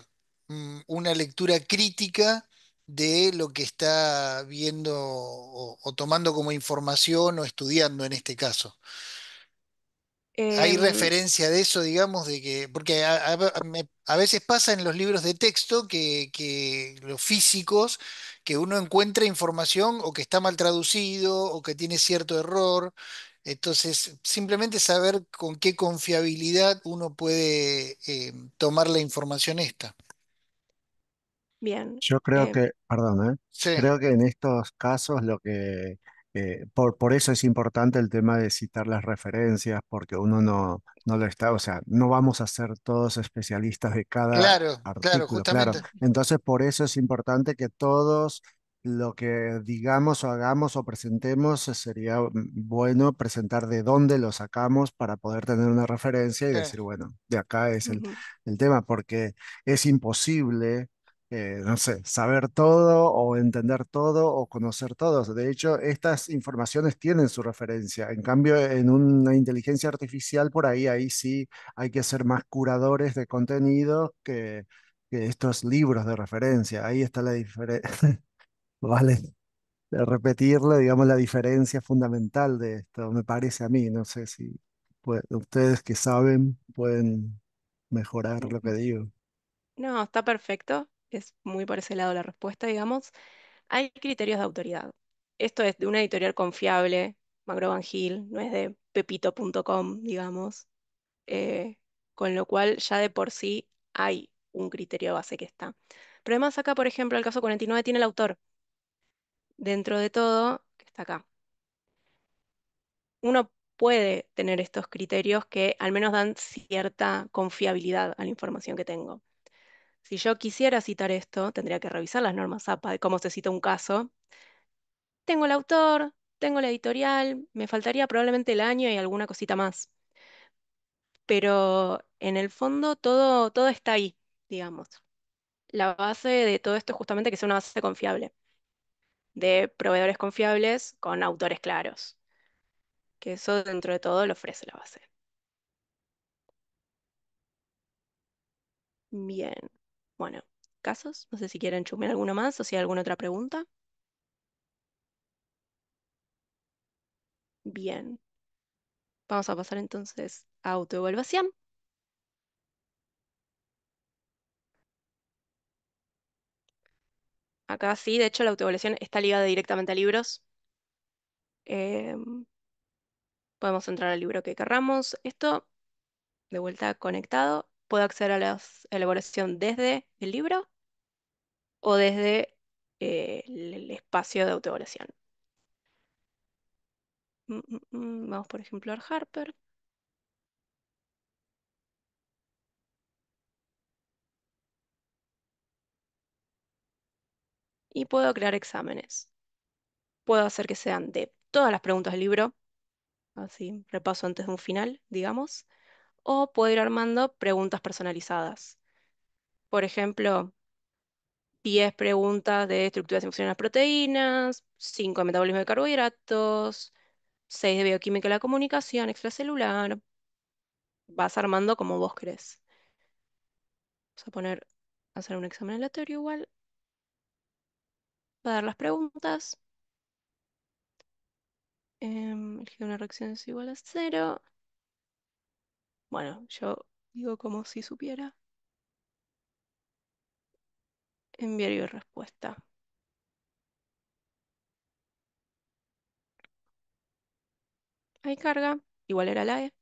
C: mm, una lectura crítica de lo que está viendo o, o tomando como información o estudiando en este caso. Hay
B: Em,
C: referencia de eso, digamos, de que, porque a, a- me- a veces pasa en los libros de texto que, que los físicos, que uno encuentra información o que está mal traducido o que tiene cierto error. Entonces, simplemente saber con qué confiabilidad uno puede eh, tomar la información esta.
B: bien.
E: Yo creo
B: em,
E: que, perdón, ¿eh?
C: Sí,
E: Creo que en estos casos lo que, eh, por, por eso es importante el tema de citar las referencias, porque uno no, no lo está, o sea, no vamos a ser todos especialistas de cada
C: claro, claro,
E: artículo, claro.
C: justamente.
E: Entonces, por eso es importante que todos lo que digamos o hagamos o presentemos, eh, sería bueno presentar de dónde lo sacamos para poder tener una referencia y
C: Sí,
E: decir, bueno, de acá es el, el tema, porque es imposible eh, no sé, saber todo o entender todo o conocer todo. De hecho, estas informaciones tienen su referencia. En cambio, en una inteligencia artificial, por ahí, ahí sí hay que ser más curadores de contenido que, estos libros de referencia. Ahí está la diferencia, <laughs> vale, de repetirlo, digamos, la diferencia fundamental de esto, me parece a mí. No sé si ustedes que saben pueden mejorar lo que digo.
B: No, está perfecto. Es muy por ese lado la respuesta, digamos. Hay criterios de autoridad. Esto es de una editorial confiable, McGraw Hill, no es de pepito.com, digamos. eh, con lo cual ya de por sí hay un criterio base que está. Pero además acá, por ejemplo, el caso 49 tiene el autor. Dentro de todo, que está acá. Uno puede tener estos criterios que al menos dan cierta confiabilidad a la información que tengo. Si yo quisiera citar esto, tendría que revisar las normas APA de cómo se cita un caso. Tengo el autor, tengo la editorial, me faltaría probablemente el año y alguna cosita más. Pero en el fondo todo, todo está ahí, digamos. La base de todo esto es justamente que sea una base confiable, de proveedores confiables con autores claros, que eso dentro de todo lo ofrece la base. Bien. Bueno, casos, no sé si quieren chusmear alguno más o si hay alguna otra pregunta. Bien. Vamos a pasar entonces a autoevaluación. Acá sí, de hecho la autoevaluación está ligada directamente a libros. Em, podemos entrar al libro que querramos. Esto, de vuelta conectado, puedo acceder a la elaboración desde el libro o desde eh, el espacio de autoevaluación. Mm, mm, mm, Vamos, por ejemplo, a Harper. y puedo crear exámenes. Puedo hacer que sean de todas las preguntas del libro, así repaso antes de un final, digamos, o puedo ir armando preguntas personalizadas. Por ejemplo, 10 preguntas de estructuras y función de las proteínas, 5 de metabolismo de carbohidratos, 6 de bioquímica de la comunicación extracelular. Vas armando como vos querés. Vamos a poner, hacer un examen aleatorio igual. Va a dar las preguntas. Elegir una reacción es igual a cero. Bueno, yo digo como si supiera. Enviar y respuesta. Ahí carga, igual era la E.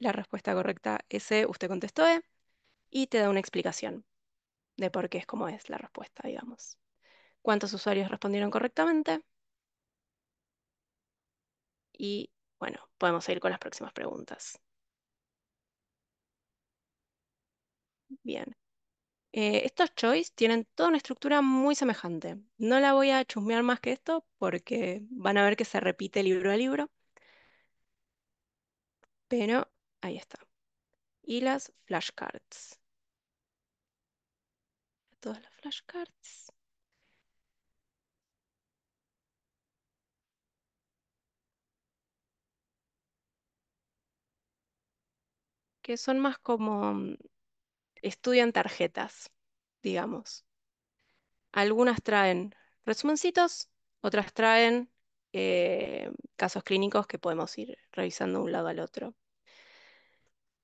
B: La respuesta correcta es E, usted contestó E, y te da una explicación de por qué es como es la respuesta, digamos. ¿Cuántos usuarios respondieron correctamente? Y bueno, podemos seguir con las próximas preguntas. Bien. Eh, estos choice tienen toda una estructura muy semejante. No la voy a chusmear más que esto porque van a ver que se repite libro a libro. Pero ahí está. Y las flashcards. Todas las flashcards. Que son más como mm, estudian tarjetas, digamos. Algunas traen resumencitos, otras traen eh, casos clínicos que podemos ir revisando de un lado al otro.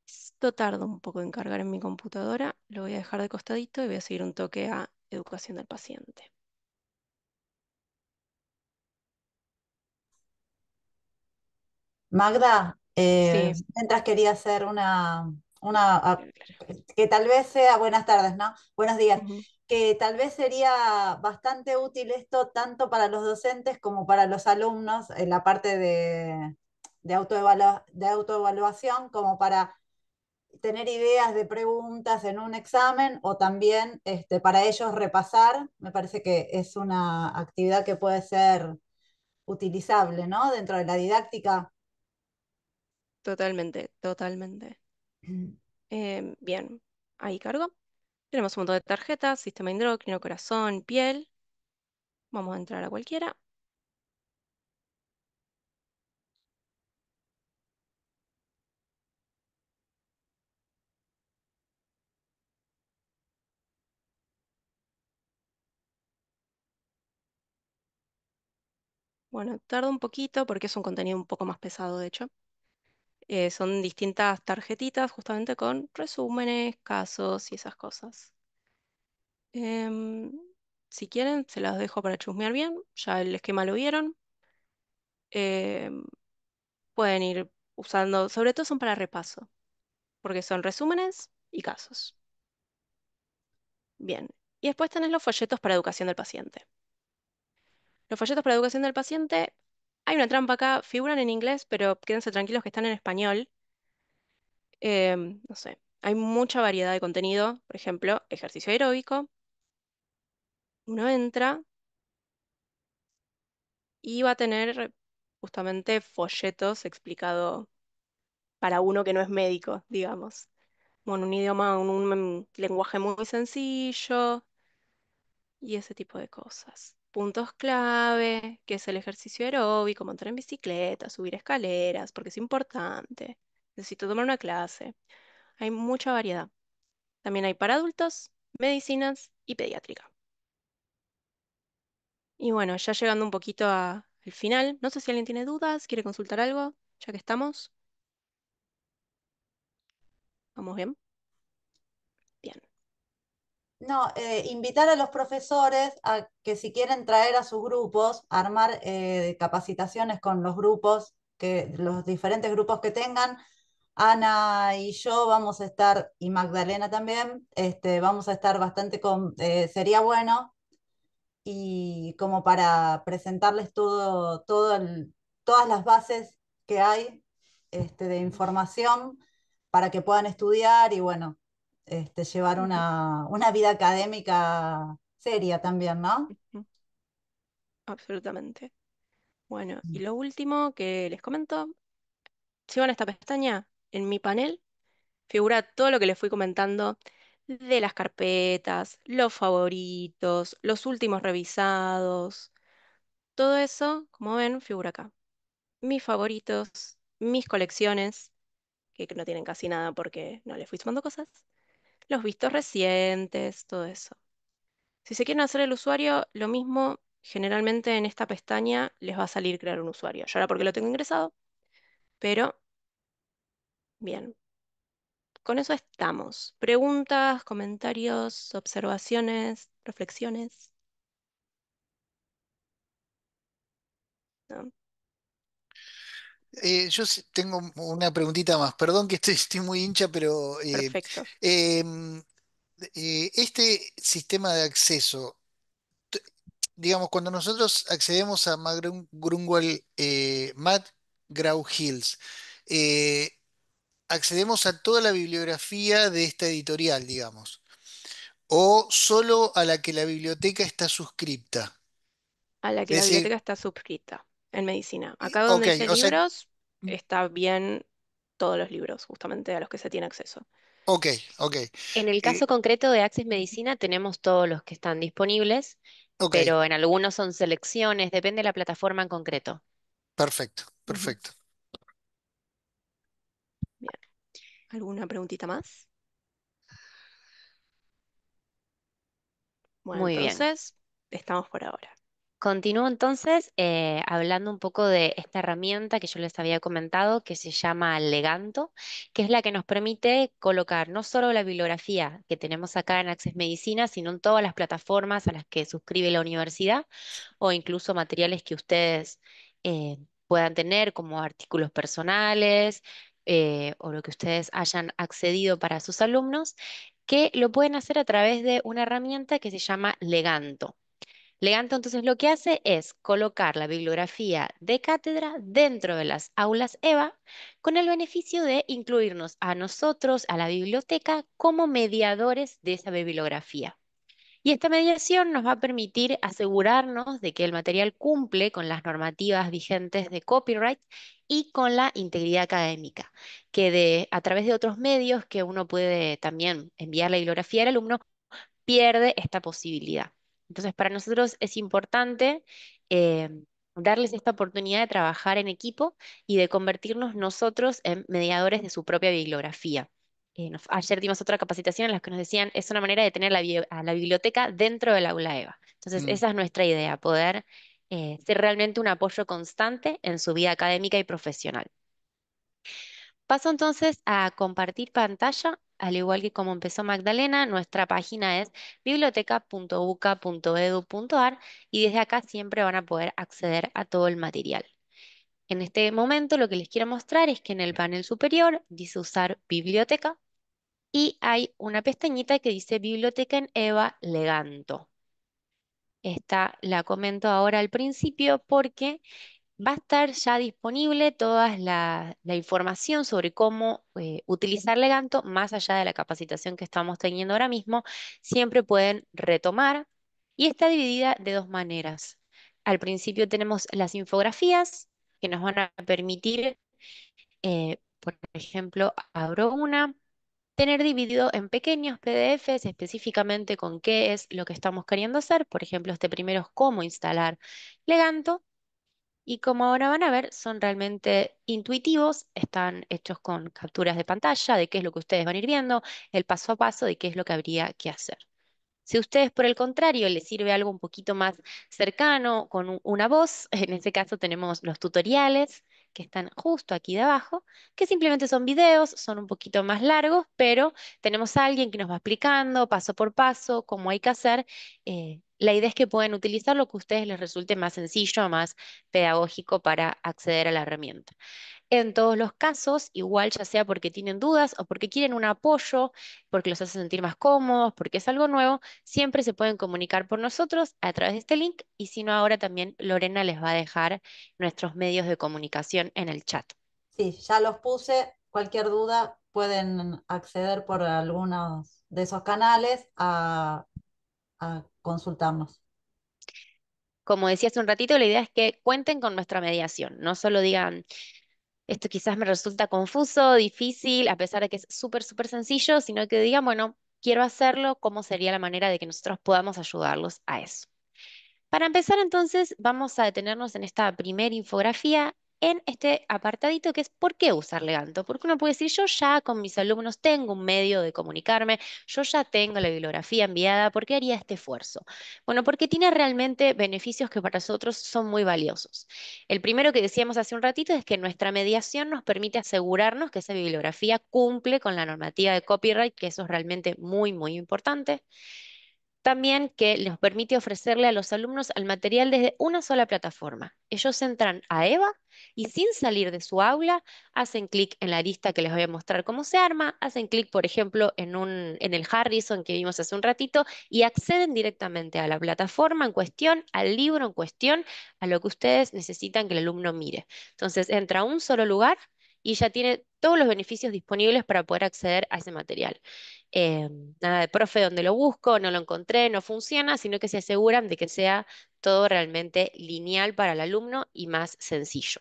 B: Esto tarda un poco en cargar en mi computadora, lo voy a dejar de costadito y voy a seguir un toque a educación del paciente.
F: Magda, eh,
B: Sí,
F: mientras quería hacer una, una, a- que tal vez sea, buenas tardes, ¿no? Buenos días, que tal vez sería bastante útil esto tanto para los docentes como para los alumnos en la parte de, de autoevalua- de autoevaluación, como para tener ideas de preguntas en un examen o también este, para ellos repasar. Me parece que es una actividad que puede ser utilizable, ¿no? Dentro de la didáctica.
B: Totalmente, totalmente. <clears throat> Em, bien, ahí cargo. Tenemos un montón de tarjetas, sistema endocrino, corazón, piel. Vamos a entrar a cualquiera. Bueno, tarda un poquito porque es un contenido un poco más pesado, de hecho. Eh, son distintas tarjetitas justamente con resúmenes, casos y esas cosas. Em, si quieren, se las dejo para chusmear bien. Ya el esquema lo vieron. Em, pueden ir usando, sobre todo son para repaso, porque son resúmenes y casos. Bien. Y después tenés los folletos para educación del paciente. Los folletos para educación del paciente, hay una trampa acá, figuran en inglés, pero quédense tranquilos que están en español. Em, no sé, hay mucha variedad de contenido. Por ejemplo, ejercicio aeróbico. Uno entra y va a tener justamente folletos explicado para uno que no es médico, digamos. Bueno, un idioma, un, un lenguaje muy sencillo y ese tipo de cosas. Puntos clave, que es el ejercicio aeróbico, montar en bicicleta, subir escaleras, porque es importante. Necesito tomar una clase. Hay mucha variedad. También hay para adultos, medicinas y pediátrica. Y bueno, ya llegando un poquito al final, no sé si alguien tiene dudas, quiere consultar algo, ya que estamos. ¿Vamos? Bien.
F: No, eh, invitar a los profesores a que si quieren traer a sus grupos, armar eh, capacitaciones con los grupos, que, los diferentes grupos que tengan. Ana y yo vamos a estar, y Magdalena también, este, vamos a estar bastante con, eh, sería bueno y como para presentarles todo, todo el- todas las bases que hay este, de información para que puedan estudiar y bueno, este, llevar una, una vida académica seria también, ¿no?
B: absolutamente. Bueno, y lo último que les comento, si van a esta pestaña, en mi panel figura todo lo que les fui comentando de las carpetas, los favoritos, los últimos revisados. Todo eso, como ven, figura acá. Mis favoritos, mis colecciones, que no tienen casi nada porque no les fui sumando cosas, los vistos recientes, todo eso. Si se quieren hacer el usuario, lo mismo, generalmente en esta pestaña les va a salir crear un usuario. Yo ahora porque lo tengo ingresado, pero bien. Con eso estamos. Preguntas, comentarios, observaciones, reflexiones. ¿No?
C: Eh, yo tengo una preguntita más. Perdón que estoy, <laughs> estoy muy hincha, pero eh,
B: Perfecto.
C: em, eh, este sistema de acceso, t- digamos, cuando nosotros accedemos a Magrun- Grunwald, eh, Matt Grau Hills, eh, accedemos a toda la bibliografía de esta editorial, digamos, o solo a la que la biblioteca está suscripta.
B: A la que
C: Es
B: la
C: decir,
B: biblioteca está suscrita en medicina. Acá
C: ok,
B: donde dice
C: o sea,
B: libros, está bien todos los libros, justamente a los que se tiene acceso.
C: ok, ok,
A: En el
C: eh,
A: caso concreto de Access Medicina tenemos todos los que están disponibles,
C: ok,
A: pero en algunos son selecciones, depende de la plataforma en concreto.
C: perfecto,
B: Ujú.
C: perfecto.
B: Bien. ¿Alguna preguntita más? Bueno,
A: Muy bien.
B: entonces, estamos por ahora.
A: Continúo entonces eh, hablando un poco de esta herramienta que yo les había comentado que se llama Leganto, que es la que nos permite colocar no solo la bibliografía que tenemos acá en Access Medicina, sino en todas las plataformas a las que suscribe la universidad o incluso materiales que ustedes eh, puedan tener como artículos personales eh, o lo que ustedes hayan accedido para sus alumnos, que lo pueden hacer a través de una herramienta que se llama Leganto. Leganto entonces lo que hace es colocar la bibliografía de cátedra dentro de las aulas EVA con el beneficio de incluirnos a nosotros, a la biblioteca, como mediadores de esa bibliografía. Y esta mediación nos va a permitir asegurarnos de que el material cumple con las normativas vigentes de copyright y con la integridad académica, que de, a través de otros medios que uno puede también enviar la bibliografía al alumno, pierde esta posibilidad. Entonces, para nosotros es importante eh, darles esta oportunidad de trabajar en equipo y de convertirnos nosotros en mediadores de su propia bibliografía. Eh, nos- ayer dimos otra capacitación en la que nos decían, es una manera de tener la a la biblioteca dentro del aula EVA. Entonces,
C: Mm,
A: esa es nuestra idea, poder eh, ser realmente un apoyo constante en su vida académica y profesional. Paso entonces a compartir pantalla, al igual que como empezó Magdalena, nuestra página es biblioteca.uca.edu.ar y desde acá siempre van a poder acceder a todo el material. En este momento lo que les quiero mostrar es que en el panel superior dice usar biblioteca y hay una pestañita que dice biblioteca en EVA Leganto. Esta la comento ahora al principio porque va a estar ya disponible toda la, la información sobre cómo eh, utilizar Leganto, más allá de la capacitación que estamos teniendo ahora mismo, siempre pueden retomar y está dividida de dos maneras. Al principio tenemos las infografías que nos van a permitir, eh, por ejemplo, abro una, tener dividido en pequeños PDFs específicamente con qué es lo que estamos queriendo hacer. Por ejemplo, este primero es cómo instalar Leganto. Y como ahora van a ver, son realmente intuitivos, están hechos con capturas de pantalla de qué es lo que ustedes van a ir viendo, el paso a paso de qué es lo que habría que hacer. Si a ustedes, por el contrario, les sirve algo un poquito más cercano, con un- una voz, <laughs> en este caso tenemos los tutoriales que están justo aquí de abajo, que simplemente son videos, son un poquito más largos, pero tenemos a alguien que nos va explicando paso por paso cómo hay que hacer. eh, la idea es que pueden utilizar lo que a ustedes les resulte más sencillo, más pedagógico para acceder a la herramienta. En todos los casos, igual ya sea porque tienen dudas o porque quieren un apoyo, porque los hace sentir más cómodos, porque es algo nuevo, siempre se pueden comunicar por nosotros a través de este link y si no, ahora también Lorena les va a dejar nuestros medios de comunicación en el chat.
F: Sí, ya los puse. Cualquier duda pueden acceder por algunos de esos canales a, consultarnos.
A: como decía hace un ratito, la idea es que cuenten con nuestra mediación, no solo digan, esto quizás me resulta confuso, difícil, a pesar de que es súper, súper sencillo, sino que digan, bueno, quiero hacerlo, ¿cómo sería la manera de que nosotros podamos ayudarlos a eso? Para empezar, entonces, vamos a detenernos en esta primera infografía, en este apartadito que es ¿por qué usar Leganto? Porque uno puede decir, yo ya con mis alumnos tengo un medio de comunicarme, yo ya tengo la bibliografía enviada, ¿por qué haría este esfuerzo? Bueno, porque tiene realmente beneficios que para nosotros son muy valiosos. El primero que decíamos hace un ratito es que nuestra mediación nos permite asegurarnos que esa bibliografía cumple con la normativa de copyright, que eso es realmente muy, muy importante. También que nos permite ofrecerle a los alumnos el material desde una sola plataforma. Ellos entran a EVA y sin salir de su aula hacen clic en la lista que les voy a mostrar cómo se arma, hacen clic, por ejemplo, en, un, en el Harrison que vimos hace un ratito y acceden directamente a la plataforma en cuestión, al libro en cuestión, a lo que ustedes necesitan que el alumno mire. Entonces entra a un solo lugar y ya tiene todos los beneficios disponibles para poder acceder a ese material. Eh, nada de profe donde lo busco, no lo encontré, no funciona, sino que se aseguran de que sea todo realmente lineal para el alumno y más sencillo.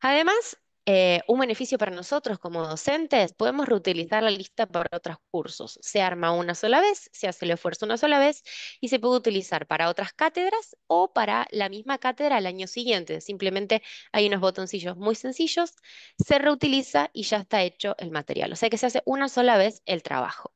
A: Además, eh, un beneficio para nosotros como docentes, podemos reutilizar la lista para otros cursos. Se arma una sola vez, se hace el esfuerzo una sola vez y se puede utilizar para otras cátedras o para la misma cátedra al año siguiente. Simplemente hay unos botoncillos muy sencillos, se reutiliza y ya está hecho el material. O sea que se hace una sola vez el trabajo.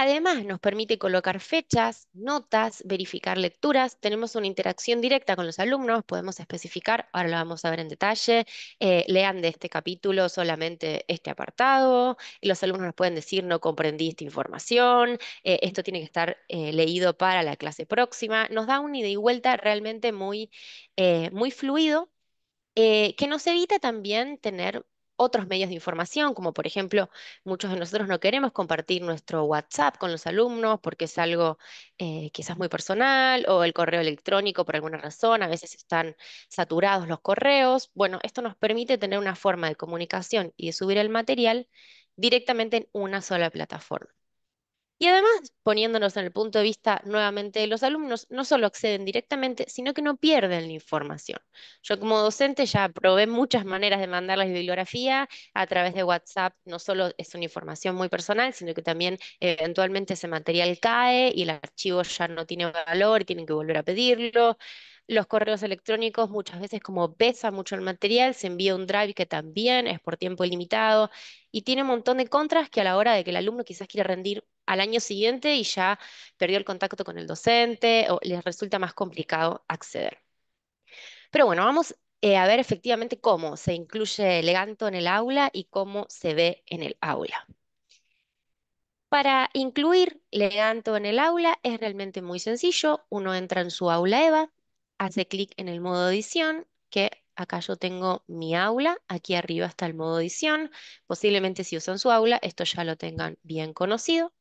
A: Además, nos permite colocar fechas, notas, verificar lecturas. Tenemos una interacción directa con los alumnos, podemos especificar, ahora lo vamos a ver en detalle, eh, lean de este capítulo solamente este apartado, y los alumnos nos pueden decir no comprendí esta información, eh, esto tiene que estar eh, leído para la clase próxima. Nos da un ida y vuelta realmente muy, muy fluido, que nos evita también tener otros medios de información, como por ejemplo, muchos de nosotros no queremos compartir nuestro WhatsApp con los alumnos porque es algo eh, quizás muy personal o el correo electrónico por alguna razón, a veces están saturados los correos. Bueno, esto nos permite tener una forma de comunicación y de subir el material directamente en una sola plataforma. Y además, poniéndonos en el punto de vista nuevamente de los alumnos, no solo acceden directamente, sino que no pierden la información. Yo como docente ya probé muchas maneras de mandarles bibliografía a través de WhatsApp. No solo es una información muy personal, sino que también eventualmente ese material cae y el archivo ya no tiene valor y tienen que volver a pedirlo. Los correos electrónicos muchas veces como pesa mucho el material, se envía un drive que también es por tiempo ilimitado y tiene un montón de contras que a la hora de que el alumno quizás quiere rendir al año siguiente y ya perdió el contacto con el docente o les resulta más complicado acceder. Pero bueno, vamos eh, a ver efectivamente cómo se incluye Leganto en el aula y cómo se ve en el aula. Para incluir Leganto en el aula es realmente muy sencillo. Uno entra en su aula EVA, hace clic en el modo edición, que acá yo tengo mi aula, aquí arriba está el modo edición. Posiblemente si usan su aula, esto ya lo tengan bien conocido.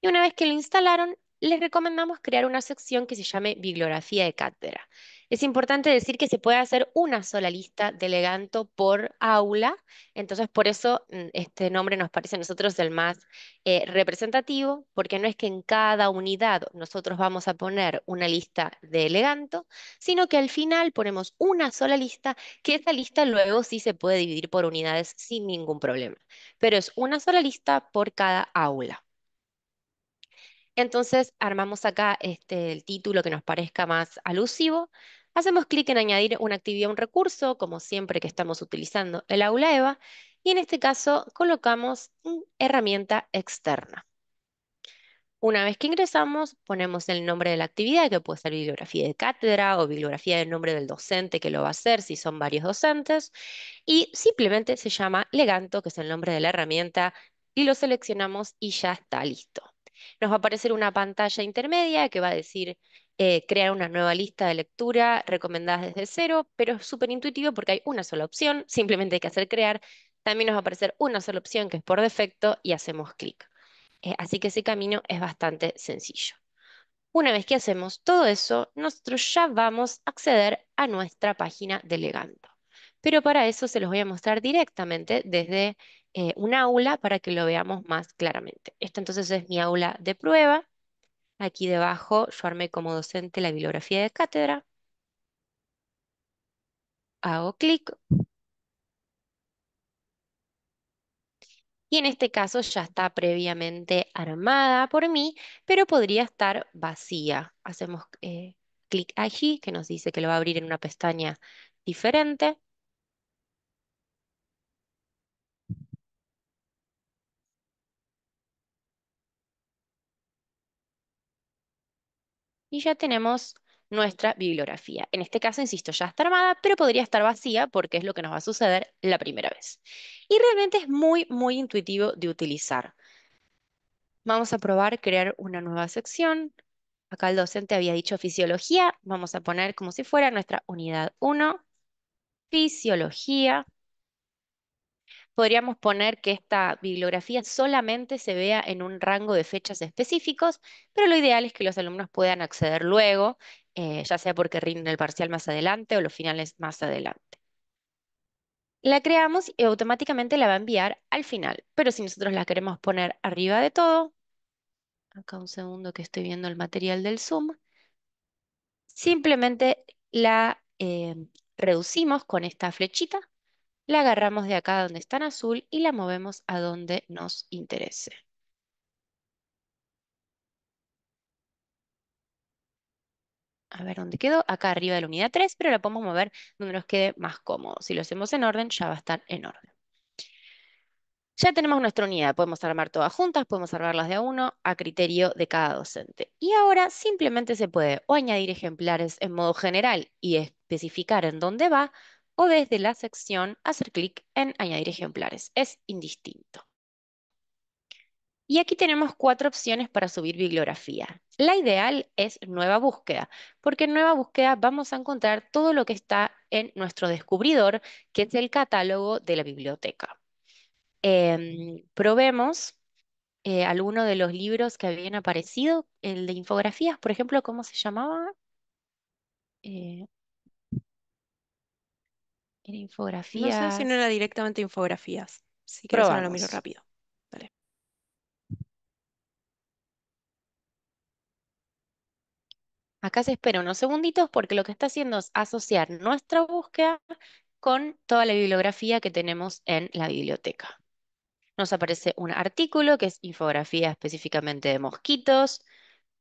A: Y una vez que lo instalaron, les recomendamos crear una sección que se llame bibliografía de cátedra. Es importante decir que se puede hacer una sola lista de Leganto por aula, entonces por eso mm, este nombre nos parece a nosotros el más eh, representativo, porque no es que en cada unidad nosotros vamos a poner una lista de Leganto, sino que al final ponemos una sola lista, que esa lista luego sí se puede dividir por unidades sin ningún problema, pero es una sola lista por cada aula. Entonces armamos acá este, el título que nos parezca más alusivo. Hacemos clic en añadir una actividad, un recurso, como siempre que estamos utilizando el aula EVA, y en este caso colocamos herramienta externa. Una vez que ingresamos, ponemos el nombre de la actividad, que puede ser bibliografía de cátedra o bibliografía del nombre del docente que lo va a hacer si son varios docentes, y simplemente se llama Leganto, que es el nombre de la herramienta, y lo seleccionamos y ya está listo nos va a aparecer una pantalla intermedia que va a decir eh, crear una nueva lista de lectura recomendadas desde cero, pero es súper intuitivo porque hay una sola opción, simplemente hay que hacer crear. También nos va a aparecer una sola opción que es por defecto y hacemos clic. Eh, así que ese camino es bastante sencillo. Una vez que hacemos todo eso, nosotros ya vamos a acceder a nuestra página de Leganto. Pero para eso se los voy a mostrar directamente desde eh, un aula para que lo veamos más claramente. Esta entonces es mi aula de prueba. Aquí debajo yo armé como docente la bibliografía de cátedra. Hago clic. Y en este caso ya está previamente armada por mí, pero podría estar vacía. Hacemos eh, clic allí, que nos dice que lo va a abrir en una pestaña diferente. Y ya tenemos nuestra bibliografía. En este caso, insisto, ya está armada, pero podría estar vacía porque es lo que nos va a suceder la primera vez. Y realmente es muy, muy intuitivo de utilizar. Vamos a probar crear una nueva sección. Acá el docente había dicho fisiología. Vamos a poner como si fuera nuestra unidad 1, fisiología podríamos poner que esta bibliografía solamente se vea en un rango de fechas específicos, pero lo ideal es que los alumnos puedan acceder luego, eh, ya sea porque rinden el parcial más adelante o los finales más adelante. La creamos y automáticamente la va a enviar al final, pero si nosotros la queremos poner arriba de todo, acá un segundo que estoy viendo el material del Zoom, simplemente la eh, reducimos con esta flechita la agarramos de acá donde está en azul y la movemos a donde nos interese. A ver dónde quedó. Acá arriba de la unidad 3, pero la podemos mover donde nos quede más cómodo. Si lo hacemos en orden, ya va a estar en orden. Ya tenemos nuestra unidad, podemos armar todas juntas, podemos armarlas de a uno a criterio de cada docente. Y ahora simplemente se puede o añadir ejemplares en modo general y especificar en dónde va, o desde la sección hacer clic en añadir ejemplares. Es indistinto. Y aquí tenemos cuatro opciones para subir bibliografía. La ideal es nueva búsqueda, porque en nueva búsqueda vamos a encontrar todo lo que está en nuestro descubridor, que es el catálogo de la biblioteca. Em, probemos eh, alguno de los libros que habían aparecido, el de infografías, por ejemplo, ¿cómo se llamaba? Eh, era infografías.
B: No sé si no era directamente infografías. Si ahora lo miro rápido. Dale.
A: Acá se espera unos segunditos porque lo que está haciendo es asociar nuestra búsqueda con toda la bibliografía que tenemos en la biblioteca. Nos aparece un artículo que es infografía específicamente de mosquitos,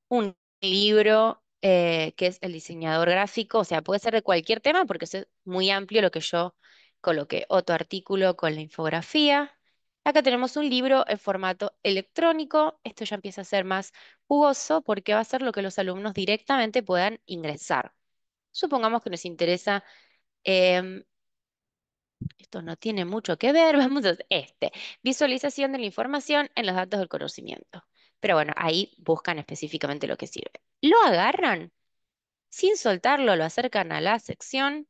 A: un libro eh, que es el diseñador gráfico, o sea, puede ser de cualquier tema porque es muy amplio lo que yo coloqué. Otro artículo con la infografía. Acá tenemos un libro en formato electrónico. Esto ya empieza a ser más jugoso porque va a ser lo que los alumnos directamente puedan ingresar. Supongamos que nos interesa, em, esto no tiene mucho que ver, <laughs> vamos a hacer este, visualización de la información en los datos del conocimiento. Pero bueno, ahí buscan específicamente lo que sirve. Lo agarran, sin soltarlo, lo acercan a la sección,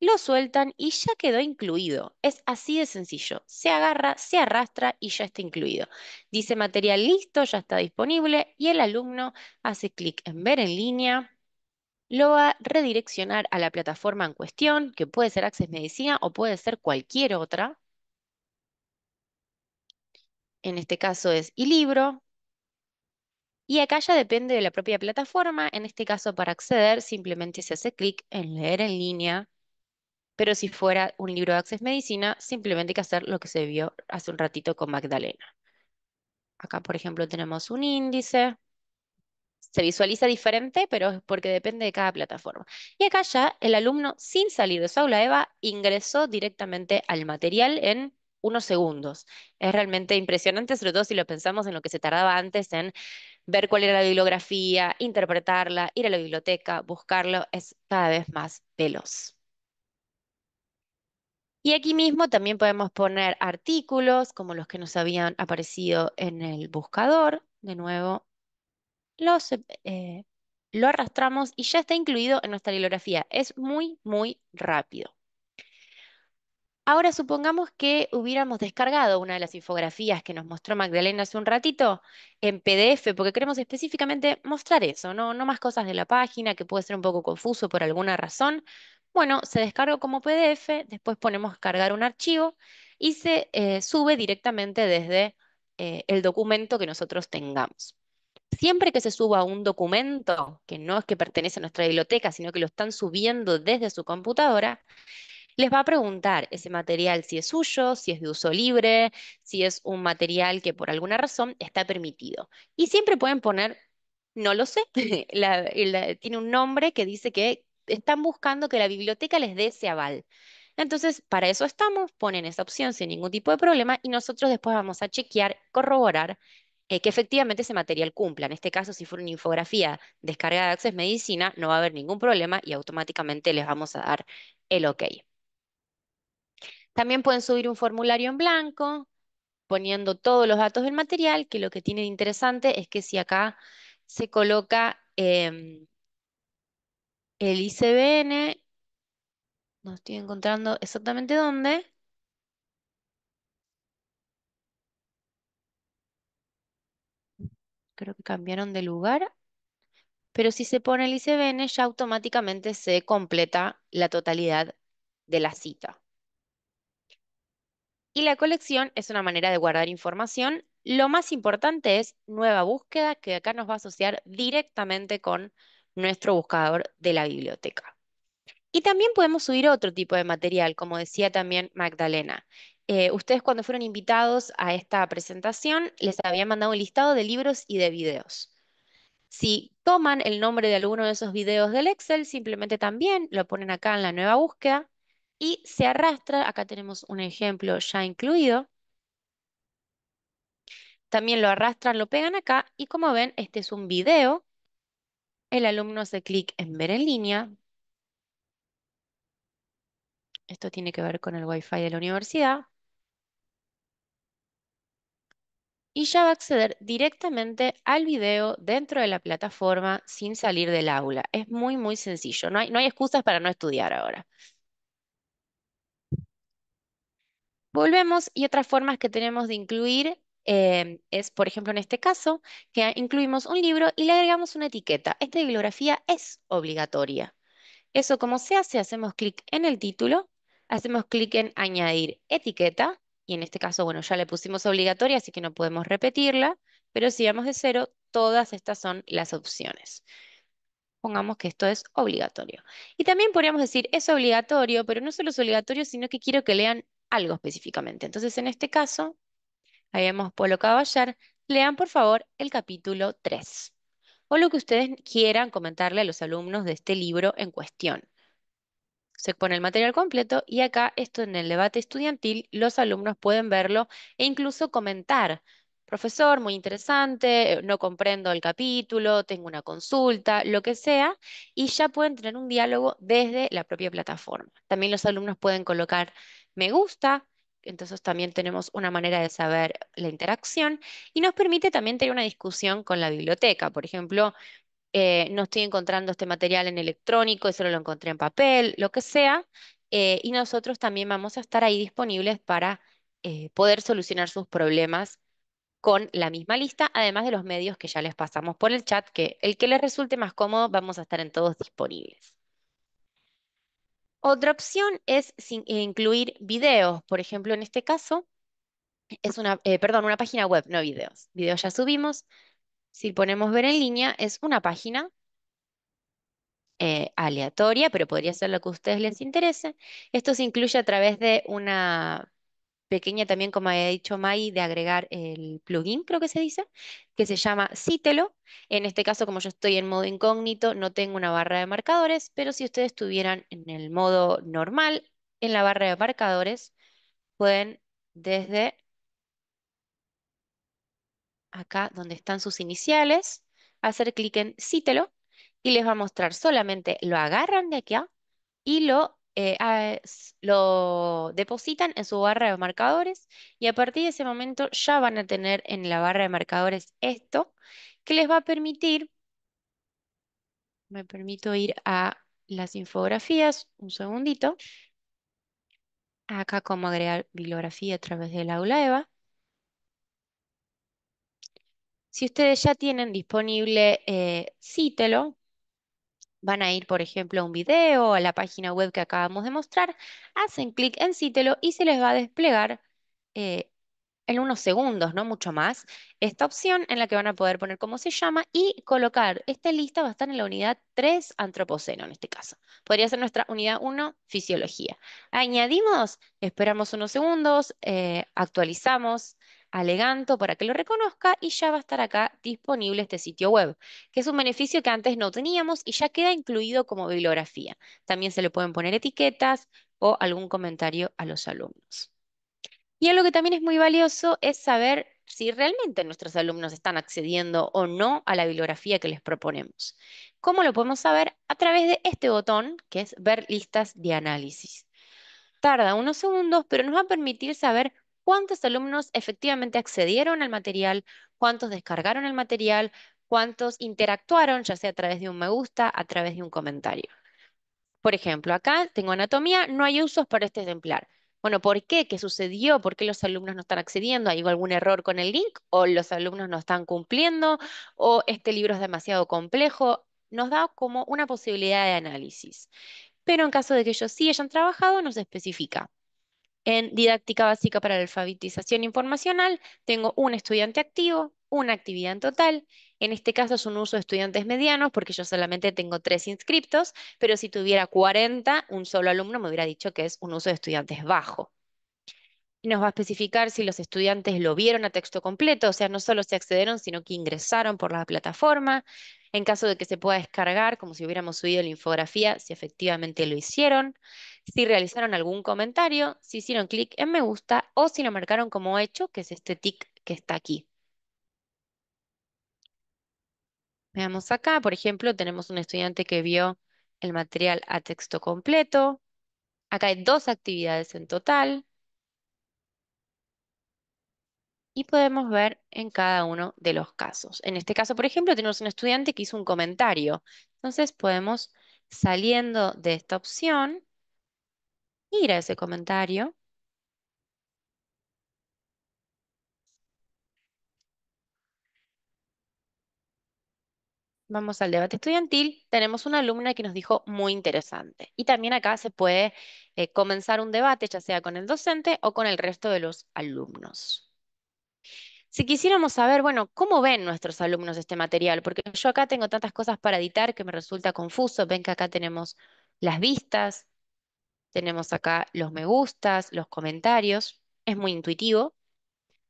A: lo sueltan y ya quedó incluido. Es así de sencillo. Se agarra, se arrastra y ya está incluido. Dice material listo, ya está disponible y el alumno hace clic en ver en línea. Lo va a redireccionar a la plataforma en cuestión, que puede ser Access Medicina o puede ser cualquier otra. En este caso es iLibro. Y acá ya depende de la propia plataforma. En este caso, para acceder, simplemente se hace clic en leer en línea. Pero si fuera un libro de Access Medicina, simplemente hay que hacer lo que se vio hace un ratito con Magdalena. Acá, por ejemplo, tenemos un índice. Se visualiza diferente, pero es porque depende de cada plataforma. Y acá ya el alumno, sin salir de su aula EVA, ingresó directamente al material en unos segundos. Es realmente impresionante, sobre todo si lo pensamos en lo que se tardaba antes en ver cuál era la bibliografía, interpretarla, ir a la biblioteca, buscarlo, es cada vez más veloz. Y aquí mismo también podemos poner artículos como los que nos habían aparecido en el buscador. De nuevo, los, eh, lo arrastramos y ya está incluido en nuestra bibliografía. Es muy, muy rápido. Ahora supongamos que hubiéramos descargado una de las infografías que nos mostró Magdalena hace un ratito en PDF, porque queremos específicamente mostrar eso, no, no más cosas de la página, que puede ser un poco confuso por alguna razón. Bueno, se descarga como PDF, después ponemos cargar un archivo y se eh, sube directamente desde eh, el documento que nosotros tengamos. Siempre que se suba un documento, que no es que pertenece a nuestra biblioteca, sino que lo están subiendo desde su computadora, les va a preguntar ese material si es suyo, si es de uso libre, si es un material que por alguna razón está permitido. Y siempre pueden poner, no lo sé, <laughs> tiene un nombre que dice que están buscando que la biblioteca les dé ese aval. Entonces, para eso estamos, ponen esa opción sin ningún tipo de problema y nosotros después vamos a chequear, corroborar eh, que efectivamente ese material cumpla. En este caso, si fuera una infografía descargada de Access Medicina, no va a haber ningún problema y automáticamente les vamos a dar el OK. También pueden subir un formulario en blanco poniendo todos los datos del material, que lo que tiene de interesante es que si acá se coloca em, el ICBN, no estoy encontrando exactamente dónde, creo que cambiaron de lugar, pero si se pone el ICBN ya automáticamente se completa la totalidad de la cita. Y la colección es una manera de guardar información. Lo más importante es nueva búsqueda, que acá nos va a asociar directamente con nuestro buscador de la biblioteca. Y también podemos subir otro tipo de material, como decía también Magdalena. Eh, ustedes cuando fueron invitados a esta presentación les había mandado un listado de libros y de videos. Si toman el nombre de alguno de esos videos del Excel, simplemente también lo ponen acá en la nueva búsqueda y se arrastra. Acá tenemos un ejemplo ya incluido. También lo arrastran, lo pegan acá y como ven, este es un video. El alumno hace clic en ver en línea. Esto tiene que ver con el Wi-Fi de la universidad. y ya va a acceder directamente al video dentro de la plataforma sin salir del aula. Es muy, muy sencillo. No hay, no hay excusas para no estudiar ahora. Volvemos y otras formas que tenemos de incluir eh, es, por ejemplo, en este caso, que incluimos un libro y le agregamos una etiqueta. Esta bibliografía es obligatoria. Eso como se hace, hacemos clic en el título, hacemos clic en añadir etiqueta, y en este caso, bueno, ya le pusimos obligatoria, así que no podemos repetirla, pero si vamos de cero, todas estas son las opciones. Pongamos que esto es obligatorio. Y también podríamos decir, es obligatorio, pero no solo es obligatorio, sino que quiero que lean algo específicamente. Entonces, en este caso, habíamos colocado ayer, lean por favor el capítulo 3 o lo que ustedes quieran comentarle a los alumnos de este libro en cuestión se pone el material completo y acá esto en el debate estudiantil los alumnos pueden verlo e incluso comentar. Profesor, muy interesante, eh, no comprendo el capítulo, tengo una consulta, lo que sea, y ya pueden tener un diálogo desde la propia plataforma. También los alumnos pueden colocar me gusta, entonces también tenemos una manera de saber la interacción y nos permite también tener una discusión con la biblioteca. Por ejemplo, eh, no estoy encontrando este material en electrónico, solo lo encontré en papel, lo que sea, eh, y nosotros también vamos a estar ahí disponibles para eh, poder solucionar sus problemas con la misma lista, además de los medios que ya les pasamos por el chat, que el que les resulte más cómodo, vamos a estar en todos disponibles. Otra opción es sin- incluir videos, por ejemplo, en este caso, es una, perdón, una página web, no videos. Videos ya subimos. Si ponemos ver en línea, es una página eh, aleatoria, pero podría ser lo que a ustedes les interese. Esto se incluye a través de una pequeña también, como había dicho Mai, de agregar el plugin, creo que se dice, que se llama Cítelo. En este caso, como yo estoy en modo incógnito, no tengo una barra de marcadores, pero si ustedes estuvieran en el modo normal, en la barra de marcadores, pueden desde acá donde están sus iniciales, hacer clic en Cítelo y les va a mostrar solamente lo agarran de acá y lo, eh, lo depositan en su barra de marcadores y a partir de ese momento ya van a tener en la barra de marcadores esto que les va a permitir, me permito ir a las infografías, un segundito, acá como agregar bibliografía a través del aula EVA. Si ustedes ya tienen disponible eh, Cítelo, van a ir, por ejemplo, a un video o a la página web que acabamos de mostrar, hacen clic en Cítelo y se les va a desplegar eh, en unos segundos, no mucho más, esta opción en la que van a poder poner cómo se llama y colocar. Esta lista va a estar en la unidad 3, antropoceno en este caso. Podría ser nuestra unidad 1, fisiología. Añadimos, esperamos unos segundos, eh, actualizamos Aleganto para que lo reconozca y ya va a estar acá disponible este sitio web, que es un beneficio que antes no teníamos y ya queda incluido como bibliografía. También se le pueden poner etiquetas o algún comentario a los alumnos. Y algo que también es muy valioso es saber si realmente nuestros alumnos están accediendo o no a la bibliografía que les proponemos. ¿Cómo lo podemos saber? A través de este botón, que es ver listas de análisis. Tarda unos segundos, pero nos va a permitir saber cuántos alumnos efectivamente accedieron al material, cuántos descargaron el material, cuántos interactuaron, ya sea a través de un me gusta, a través de un comentario. Por ejemplo, acá tengo anatomía, no hay usos para este ejemplar. Bueno, ¿por qué? ¿Qué sucedió? ¿Por qué los alumnos no están accediendo? ¿Hay algún error con el link? ¿O los alumnos no están cumpliendo? ¿O este libro es demasiado complejo? Nos da como una posibilidad de análisis. Pero en caso de que ellos sí hayan trabajado, nos especifica. En didáctica básica para la alfabetización informacional, tengo un estudiante activo, una actividad en total. En este caso es un uso de estudiantes medianos porque yo solamente tengo tres inscriptos, pero si tuviera 40, un solo alumno me hubiera dicho que es un uso de estudiantes bajo. Nos va a especificar si los estudiantes lo vieron a texto completo, o sea, no solo se accedieron, sino que ingresaron por la plataforma. En caso de que se pueda descargar, como si hubiéramos subido la infografía, si efectivamente lo hicieron, si realizaron algún comentario, si hicieron clic en me gusta o si lo marcaron como hecho, que es este tic que está aquí. Veamos acá, por ejemplo, tenemos un estudiante que vio el material a texto completo. Acá hay dos actividades en total. Y podemos ver en cada uno de los casos. En este caso, por ejemplo, tenemos un estudiante que hizo un comentario. Entonces podemos, saliendo de esta opción, ir a ese comentario Vamos al debate estudiantil. Tenemos una alumna que nos dijo muy interesante. Y también acá se puede eh, comenzar un debate, ya sea con el docente o con el resto de los alumnos. Si quisiéramos saber, bueno, ¿cómo ven nuestros alumnos este material? Porque yo acá tengo tantas cosas para editar que me resulta confuso. Ven que acá tenemos las vistas, tenemos acá los me gustas, los comentarios. Es muy intuitivo.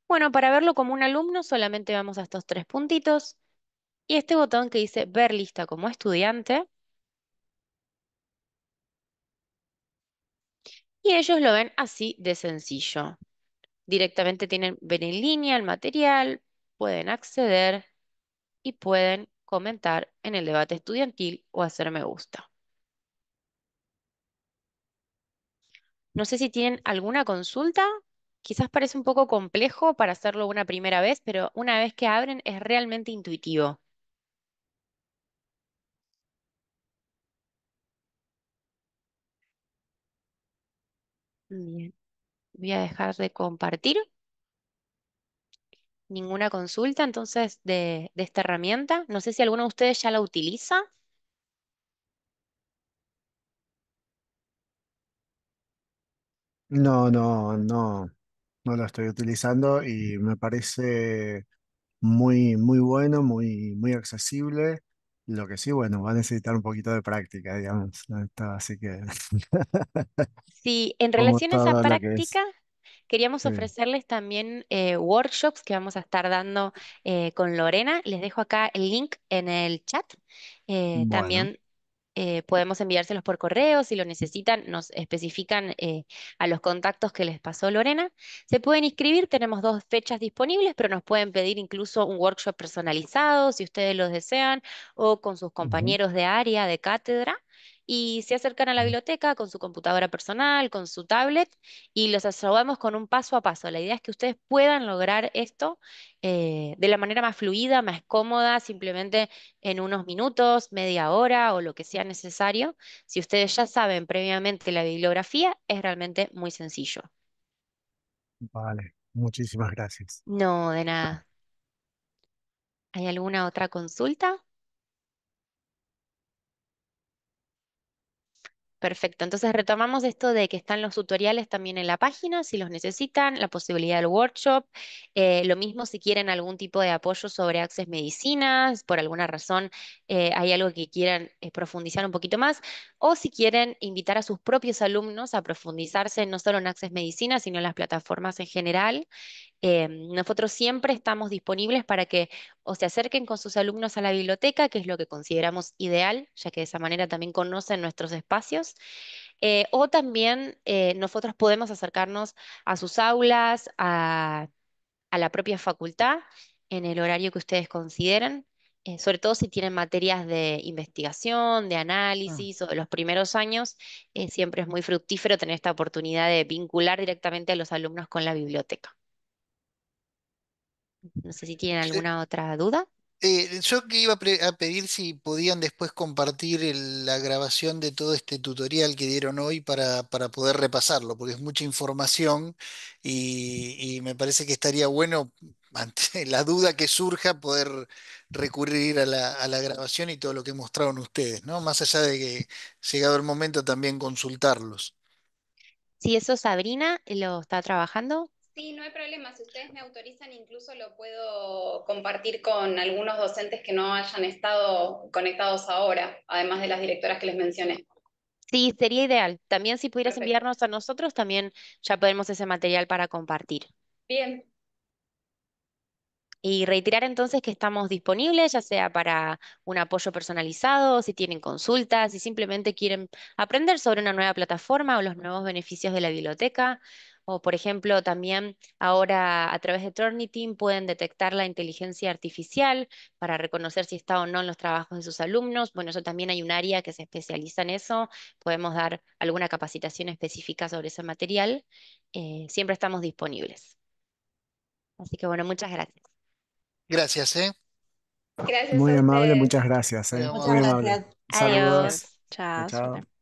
A: Bueno, para verlo como un alumno solamente vamos a estos tres puntitos y este botón que dice ver lista como estudiante. Y ellos lo ven así de sencillo. Directamente tienen, ven en línea el material, pueden acceder y pueden comentar en el debate estudiantil o hacer me gusta. No sé si tienen alguna consulta. Quizás parece un poco complejo para hacerlo una primera vez, pero una vez que abren es realmente intuitivo. Bien, voy a dejar de compartir. Ninguna consulta entonces de, de esta herramienta. No sé si alguno de ustedes ya la utiliza.
E: No, no, no, no lo estoy utilizando y me parece muy, muy bueno, muy, muy accesible. Lo que sí, bueno, va a necesitar un poquito de práctica, digamos. Así que, <laughs>
A: Sí, en
E: como
A: relación a esa
E: todo lo que es.
A: práctica, queríamos
E: Sí.
A: ofrecerles también eh, workshops que vamos a estar dando eh, con Lorena. Les dejo acá el link en el chat. Eh,
E: Bueno,
A: también eh, podemos enviárselos por correo si lo necesitan, nos especifican eh, a los contactos que les pasó Lorena. Se pueden inscribir, tenemos dos fechas disponibles, pero nos pueden pedir incluso un workshop personalizado si ustedes lo desean o con sus compañeros de área, de cátedra. Y se acercan a la biblioteca con su computadora personal, con su tablet, y los ayudamos con un paso a paso. La idea es que ustedes puedan lograr esto eh, de la manera más fluida, más cómoda, simplemente en unos minutos, media hora o lo que sea necesario. Si ustedes ya saben previamente la bibliografía, es realmente muy sencillo.
E: Vale, muchísimas gracias.
A: No, de nada. ¿Hay alguna otra consulta? Perfecto, entonces retomamos esto de que están los tutoriales también en la página, si los necesitan, la posibilidad del workshop, eh, lo mismo si quieren algún tipo de apoyo sobre Access Medicinas, por alguna razón eh, hay algo que quieran eh, profundizar un poquito más, o si quieren invitar a sus propios alumnos a profundizarse no solo en Access Medicina, sino en las plataformas en general. Nosotros siempre estamos disponibles para que o se acerquen con sus alumnos a la biblioteca, que es lo que consideramos ideal, ya que de esa manera también conocen nuestros espacios. Eh, o también eh, nosotros podemos acercarnos a sus aulas, a, a la propia facultad, en el horario que ustedes consideren. eh, sobre todo si tienen materias de investigación, de
E: Ah,
A: análisis o de los primeros años, eh, siempre es muy fructífero tener esta oportunidad de vincular directamente a los alumnos con la biblioteca. No sé si tienen alguna otra duda.
C: eh, yo que iba a, pedir si podían después compartir el- la grabación de todo este tutorial que dieron hoy para, para poder repasarlo, porque es mucha información y, y me parece que estaría bueno, <laughs> ante la duda que surja, poder recurrir a la, a la grabación y todo lo que mostraron ustedes, ¿no? Más allá de que, llegado el momento, también consultarlos.
A: Si eso Sabrina lo está trabajando,
G: Sí, no hay problema. Si ustedes me autorizan, incluso lo puedo compartir con algunos docentes que no hayan estado conectados ahora, además de las directoras que les mencioné.
A: sí, sería ideal. También si pudieras
G: Perfecto.
A: enviarnos a nosotros, también ya podemos ese material para compartir.
G: Bien,
A: Y reiterar entonces que estamos disponibles, ya sea para un apoyo personalizado, si tienen consultas, si simplemente quieren aprender sobre una nueva plataforma o los nuevos beneficios de la biblioteca. O, por ejemplo, también ahora a través de Turnitin pueden detectar la inteligencia artificial para reconocer si está o no en los trabajos de sus alumnos. Bueno, eso también hay un área que se especializa en eso. Podemos dar alguna capacitación específica sobre ese material. Eh, siempre estamos disponibles. Así que bueno, muchas gracias.
C: Gracias, ¿eh?
G: gracias
E: Muy
G: a
E: amable, muchas gracias,
C: Muy
E: eh. Muy amable.
F: gracias.
E: Saludos.
A: Adiós.
B: Chao.